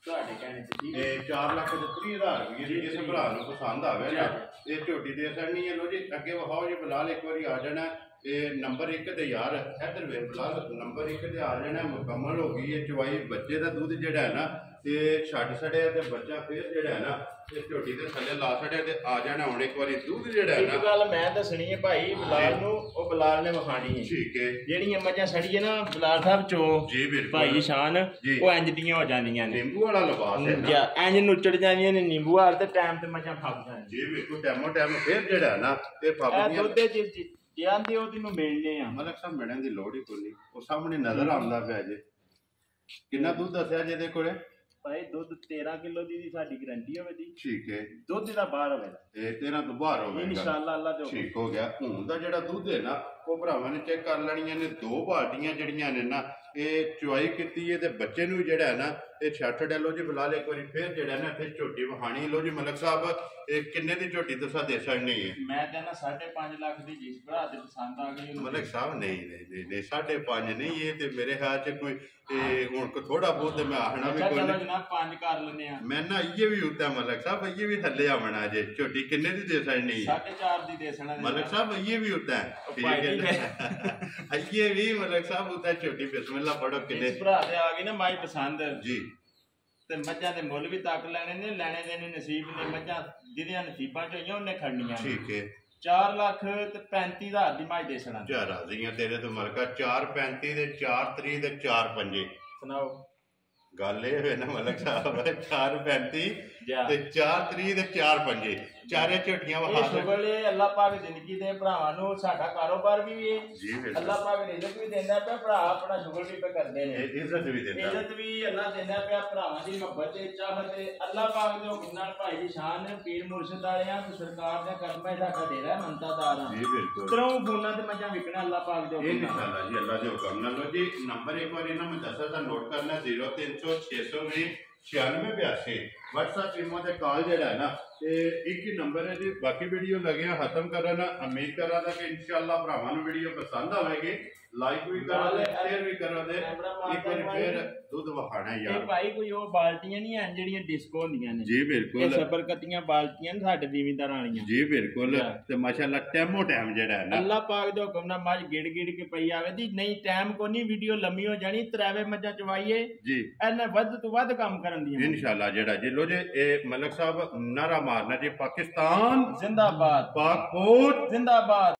ਤੁਹਾਡੇ ਕਹਿਣੇ ਤੇ ਠੀਕ ਹੈ। ਇਹ 4 ਲੱਖ ਤੇ 30000 ਰੁਪਏ ਦੀ ਕਿਸੇ ਭਰਾ ਨੂੰ ਪਸੰਦ ਆਵੇ ਨਾ ਇਹ ਝੋਟੀ ਦੇ ਸੜਨੀ ਹੈ ਲੋ ਜੀ ਅੱਗੇ ਵਹਾਓ ਜੀ ਬਲਾਲ ਇੱਕ ਵਾਰੀ ਆ ਜਾਣਾ। ਇਹ ਨੰਬਰ 1 ਤੇ ਯਾਰ ਇੱਧਰ ਵੇ ਬਲਾਲ ਨੰਬਰ 1 ਤੇ ਆ ਜਾਣਾ ਮੁਕੰਮਲ ਹੋ ਗਈ ਹੈ ਚਵਾਈ ਬੱਚੇ ਦਾ ਦੁੱਧ ਜਿਹੜਾ ਹੈ ਨਾ ਤੇ ਛੱਡ ਛੜਿਆ ਤੇ ਬੱਚਾ ਫੇਰ ਜਿਹੜਾ ਹੈ ਨਾ ਇਹ ਝੋਟੀ ਦੇ ਥੱਲੇ ਲਾ ਛੜਿਆ ਤੇ ਆ ਜਾਣਾ ਹੁਣ ਇੱਕ ਵਾਰੀ ਦੁੱਧ ਜਿਹੜਾ ਹੈ ਇੱਕ ਨਾ। ਗੱਲ ਮੈਂ ਦੱਸਣੀ ਹੈ ਭਾਈ ਬਲਾਲ ਨੂੰ ਉਹ ਬਲਾਲ ਨੇ ਵਿਖਾਣੀ ਹੈ। ਠੀਕ ਹੈ। ਜਿਹੜੀਆਂ ਮੱਝਾਂ ਸੜੀ ਹੈ ਨਾ ਬਲਾਲ ਸਾਹਿਬ ਚੋ ਜੀ ਬਿਲਕੁਲ। ਭਾਈ ਸ਼ਾਨ ਜੀ। ਉਹ ਇੰਜ ਦੀਆਂ ਹੋ ਜਾਂਦੀਆਂ ਨੇ। ਨਿੰਬੂ ਵਾਲਾ ਲਿਬਾਸ ਹੈ ਨਾ। ਜਾਂ ਇੰਜ ਨੁੱਚੜ ਜਾਂਦੀਆਂ ਨੇ ਨਿੰਬੂ ਹਾਰ ਤੇ ਟਾਈਮ ਤੇ ਮੱਝਾਂ ਫੱਬ ਜਾਂਦੀਆਂ ਜੀ ਬਿਲਕੁਲ ਟੈਮੋ ਟੈਮ ਫੇਰ ਜਿਹੜਾ ਹੈ ਨਾ ਇਹ ਇਹ ਫਾਬਦੀਆਂ ਦੁੱਧ ਦੇ ਜਿ ਜਾਂਦੇ ਉਹਦੀ ਨੂੰ ਮਿਲਨੇ ਆ। ਮਲਕ ਸਾਹਿਬ ਮਿਲਣ ਦੀ ਲੋੜ ਹੀ ਕੋਈ ਨਹੀਂ। ਉਹ ਸਾਹਮਣੇ ਨਜ਼ਰ ਆਉਂਦਾ ਪਿਆ ਜੇ। ਕਿੰਨਾ ਦੁੱਧ ਦੱਸਿਆ ਜੇ ਇਹਦੇ ਕੋਲੇ? ਭਾਈ ਦੁੱਧ 13 ਕਿਲੋ ਦੀ ਦੀ ਸਾਡੀ ਗਰੰਟੀ ਹੋਵੇ ਦੀ ਠੀਕ ਹੈ। ਦੁੱਧ ਦਾ ਬਾਹਰ ਹੋਵੇ। ਇਹ 13 ਤੋਂ ਬਾਹਰ ਹੋਵੇਗਾ ਇਨਸ਼ਾਅੱਲਾ ਅੱਲਾ ਦੇ ਹੁਕਮ ਠੀਕ ਹੋ ਗਿਆ। ਹੁਣ ਦਾ ਜਿਹੜਾ ਦੁੱਧ ਹੈ ਨਾ ਉਹ ਭਰਾਵਾਂ ਨੇ ਚੈੱਕ ਕਰ ਲੈਣੀਆਂ ਨੇ। ਦੋ ਬਾਲਟੀਆਂ ਜਿਹੜੀਆਂ ਨੇ ਨਾ ਇਹ ਚੁਆਈ ਕੀਤੀ ਹੈ ਤੇ ਬੱਚੇ ਨੂੰ ਜਿਹੜਾ ਹੈ ਨਾ ਇਹ ਛੱਟ ਡੈਲੋ ਜੀ ਬੁਲਾ ਲੈ ਇੱਕ ਵਾਰੀ ਫੇਰ ਜਿਹੜਾ ਨਾ ਇੱਥੇ ਝੋਟੀ ਵਹਾਣੀ। ਲੋ ਜੀ ਮਲਕ ਸਾਹਿਬ ਇਹ ਕਿੰਨੇ ਦੀ ਝੋਟੀ ਦੱਸਾਂ ਦੇ ਸਕਣੀ ਹੈ। ਮੈਂ ਕਹਿੰਦਾ 5.5 ਲੱਖ ਦੀ ਜਿਸ ਭਰਾ ਦੇ ਪਸੰਦ ਆ ਗਈ। ਮਲਕ ਸਾਹਿਬ ਨਹੀਂ ਨਹੀਂ ਨਹੀਂ ਨਹੀਂ ਸਾਢੇ ਪੰਜ ਨਹੀਂ ਇਹ ਤੇ ਮੇਰੇ ਖਿਆਲ ਚ ਕੋਈ ਇਹ ਹੁਣ ਕੋ ਥੋੜਾ ਬਹੁਤ ਤੇ ਮੈਂ ਆਖਣਾ ਵੀ ਕੋਈ ਚਲੋ। ਜਨਾਬ ਪੰਜ ਕਰ ਲੈਨੇ ਆ ਮੈਂ ਨਾ ਇਹ ਵੀ ਉੱਤਾ ਮਲਕ ਸਾਹਿਬ ਇਹ ਵੀ ਥੱਲੇ ਆਵਣਾ ਜੇ ਝੋਟੀ ਕਿੰਨੇ ਦੀ ਦੇ ਸਕਣੀ ਹੈ? 4.5 ਦੀ ਦੇਸਣਾ ਮਲਕ ਸਾਹਿਬ ਇਹ ਵੀ ਉਹ ਠੀਕ ਹੈ। ਇਹ ਵੀ ਮਲਕ ਸਾਹਿਬ ਉੱਤਾ ਛੋਟੀ ਬਿਸਮਿਲ੍ਲਾ ਪੜੋ ਕਿੰਨੇ ਜਿਸ ਭਰਾ ਦੇ ਆ ਗਈ ਨਾ ਮਾਈ ਪਸੰਦ। ਜੀ। ਤੇ ਮੱਝਾਂ ਦੇ ਮੁੱਲ ਵੀ ਤੱਕ ਲੈਣੇ ਨੇ ਲੈਣੇ ਦੇ ਨੇ ਨਸੀਬ ਨੇ ਮੱਝਾਂ ਜਿਹਦੀਆਂ ਨਸੀਬਾਂ ਚ ਹੋਈਆਂ ਉਹਨੇ ਖੜਨੀਆਂ ਠੀਕ ਹੈ। 4 ਲੱਖ ਤੇ 35 ਹਜ਼ਾਰ ਦੀ ਮਾਈ ਦੇਸਣਾ ਚਾਰ ਰਾਜ਼ੀਆਂ ਤੇਰੇ ਤੋਂ ਮਲਕਾ 435 ਦੇ 4 3 ਦੇ 4 5 ਸੁਣਾਓ। ਗੱਲ ਇਹ ਹੋਏ ਨਾ ਮਲਕ ਸਾਹਿਬ 435 ਜਾ ਤੇ 4 3 ਤੇ 4 5 ਚਾਰੇ ਝੋਟੀਆਂ ਵਹਾ ਸ਼ੁਗਰ ਇਹ ਅੱਲਾਹ ਪਾਕ ਜ਼ਿੰਦਗੀ ਦੇ ਭਰਾਵਾਂ ਨੂੰ ਸਾਡਾ ਕਾਰੋਬਾਰ ਵੀ ਬਿਲਕੁਲ। ਅੱਲਾਹ ਪਾਕ ਨੇ ਇੱਜ਼ਤ ਵੀ ਦਿੰਦਾ ਪਿਆ ਭਰਾ ਆਪਣਾ ਸ਼ੁਗਰ ਵੀ ਪੇ ਕਰਦੇ ਨੇ। ਇੱਜ਼ਤ ਵੀ ਦਿੰਦਾ। ਇੱਜ਼ਤ ਵੀ ਅੱਲਾਹ ਦਿੰਦਾ ਪਿਆ ਭਰਾਵਾਂ ਦੀ ਮੁਹੱਬਤ ਤੇ ਚਾਹਤ ਤੇ। ਅੱਲਾਹ ਪਾਕ ਦੇ ਹੁਕਮ ਨਾਲ ਭਾਈ ਦੀ ਸ਼ਾਨ ਨੇ ਪੀਰ ਮੁਰਸ਼ਿਦ ਵਾਲਿਆਂ ਤੇ ਸਰਕਾਰ ਦੇ ਕਰਮਾਂ ਦਾ ਸਾਡਾ ਡੇਰਾ ਮੰਤਾਦਾਰ ਜੀ ਬਿਲਕੁਲ। ਤਰੋਂ ਫੋਨਾਂ ਤੇ ਮੱਝਾਂ ਵਿਕਣਾ ਅੱਲਾਹ ਪਾਕ ਦੇ ਇਹ ਹੁਕਮ ਨਾਲ ਇਨਸ਼ਾਅੱਲਾ ਜੀ ਅੱਲਾ ਦੇ ਹੁਕਮ ਨਾਲ ਜੀ ਨੰਬਰ ਇੱਕ ਵਾਰੀ ਨਾ ਮੈਂ ਦੱਸਾਂ ਤਾਂ ਨੋਟ ਕਰਨਾ 0300 620 9682 WhatsApp ਇਮੋ ਤੇ ਕਾਲ ਜਿਹੜਾ ਹੈ ਨਾ ਤੇ ਇੱਕ ਹੀ ਨੰਬਰ ਹੈ ਜੀ। ਬਾਕੀ ਵੀਡੀਓ ਲੱਗਿਆ ਖਤਮ ਕਰਨ। ਉਮੀਦ ਕਰਾਂ ਦਾ ਕਿ ਇਨਸ਼ਾਅੱਲਾ ਭਰਾਵਾਂ ਨੂੰ ਵੀਡੀਓ ਪਸੰਦ ਆਵੇਗੀ। ਲਾਈਕ ਵੀ ਕਰੋ ਤੇ ਸ਼ੇਅਰ ਵੀ ਕਰੋ ਤੇ ਇੱਕ ਵਾਰੀ ਫੇਰ ਦੁੱਧ ਵਹਾਣਾ ਇਹ ਯਾਰ। ਭਾਈ ਕੋਈ ਉਹ ਬਾਲਟੀਆਂ ਨਹੀਂ ਹਨ ਜਿਹੜੀਆਂ ਡਿਸਕੋ ਹੁੰਦੀਆਂ ਨੇ। ਜੀ ਇਹ ਬਿਲਕੁਲ ਸਬਰਕਤੀਆਂ ਬਾਲਟੀਆਂ ਸਾਡੇ ਜ਼ਿਮੀਂਦਾਰਾਂ ਵਾਲੀਆਂ। ਜੀ ਬਿਲਕੁਲ। ਤੇ ਮਾਸ਼ਾਅੱਲਾ ਟੈਮੋ ਟਾਈਮ ਜਿਹੜਾ ਹੈ ਨਾ। ਅੱਲਾਹ ਪਾਕ ਦੇ ਹੁਕਮ ਨਾਲ ਮੱਝ ਗਿੜ ਗਿੜ ਕੇ ਪਈ ਆਵੇ ਦੀ ਨਹੀਂ ਟਾਈਮ ਕੋ ਨਹੀਂ ਵੀਡੀਓ ਲੰਮੀ ਹੋ ਜਾਣੀ। ਤਰਾਵੇ ਮੱਝਾਂ ਚਵਾਈਏ ਜੀ। ਇਹਨੇ ਵੱਧ ਤੋਂ ਵੱਧ ਕੰਮ ਕਰਨ ਦੀਆਂ ਇਨਸ਼ਾਅੱਲਾ ਜਿਹੜਾ ਜੀ। ਲੋ ਜੀ ਇਹ ਮਲਕ ਸਾਹਿਬ ਨਾਰਾ ਮਾਰਨਾ ਜੀ ਪਾਕਿਸਤਾਨ ਜ਼ਿੰਦਾਬਾਦ। ਪਾਕਪੋਰ ਜ਼ਿੰਦਾਬਾਦ।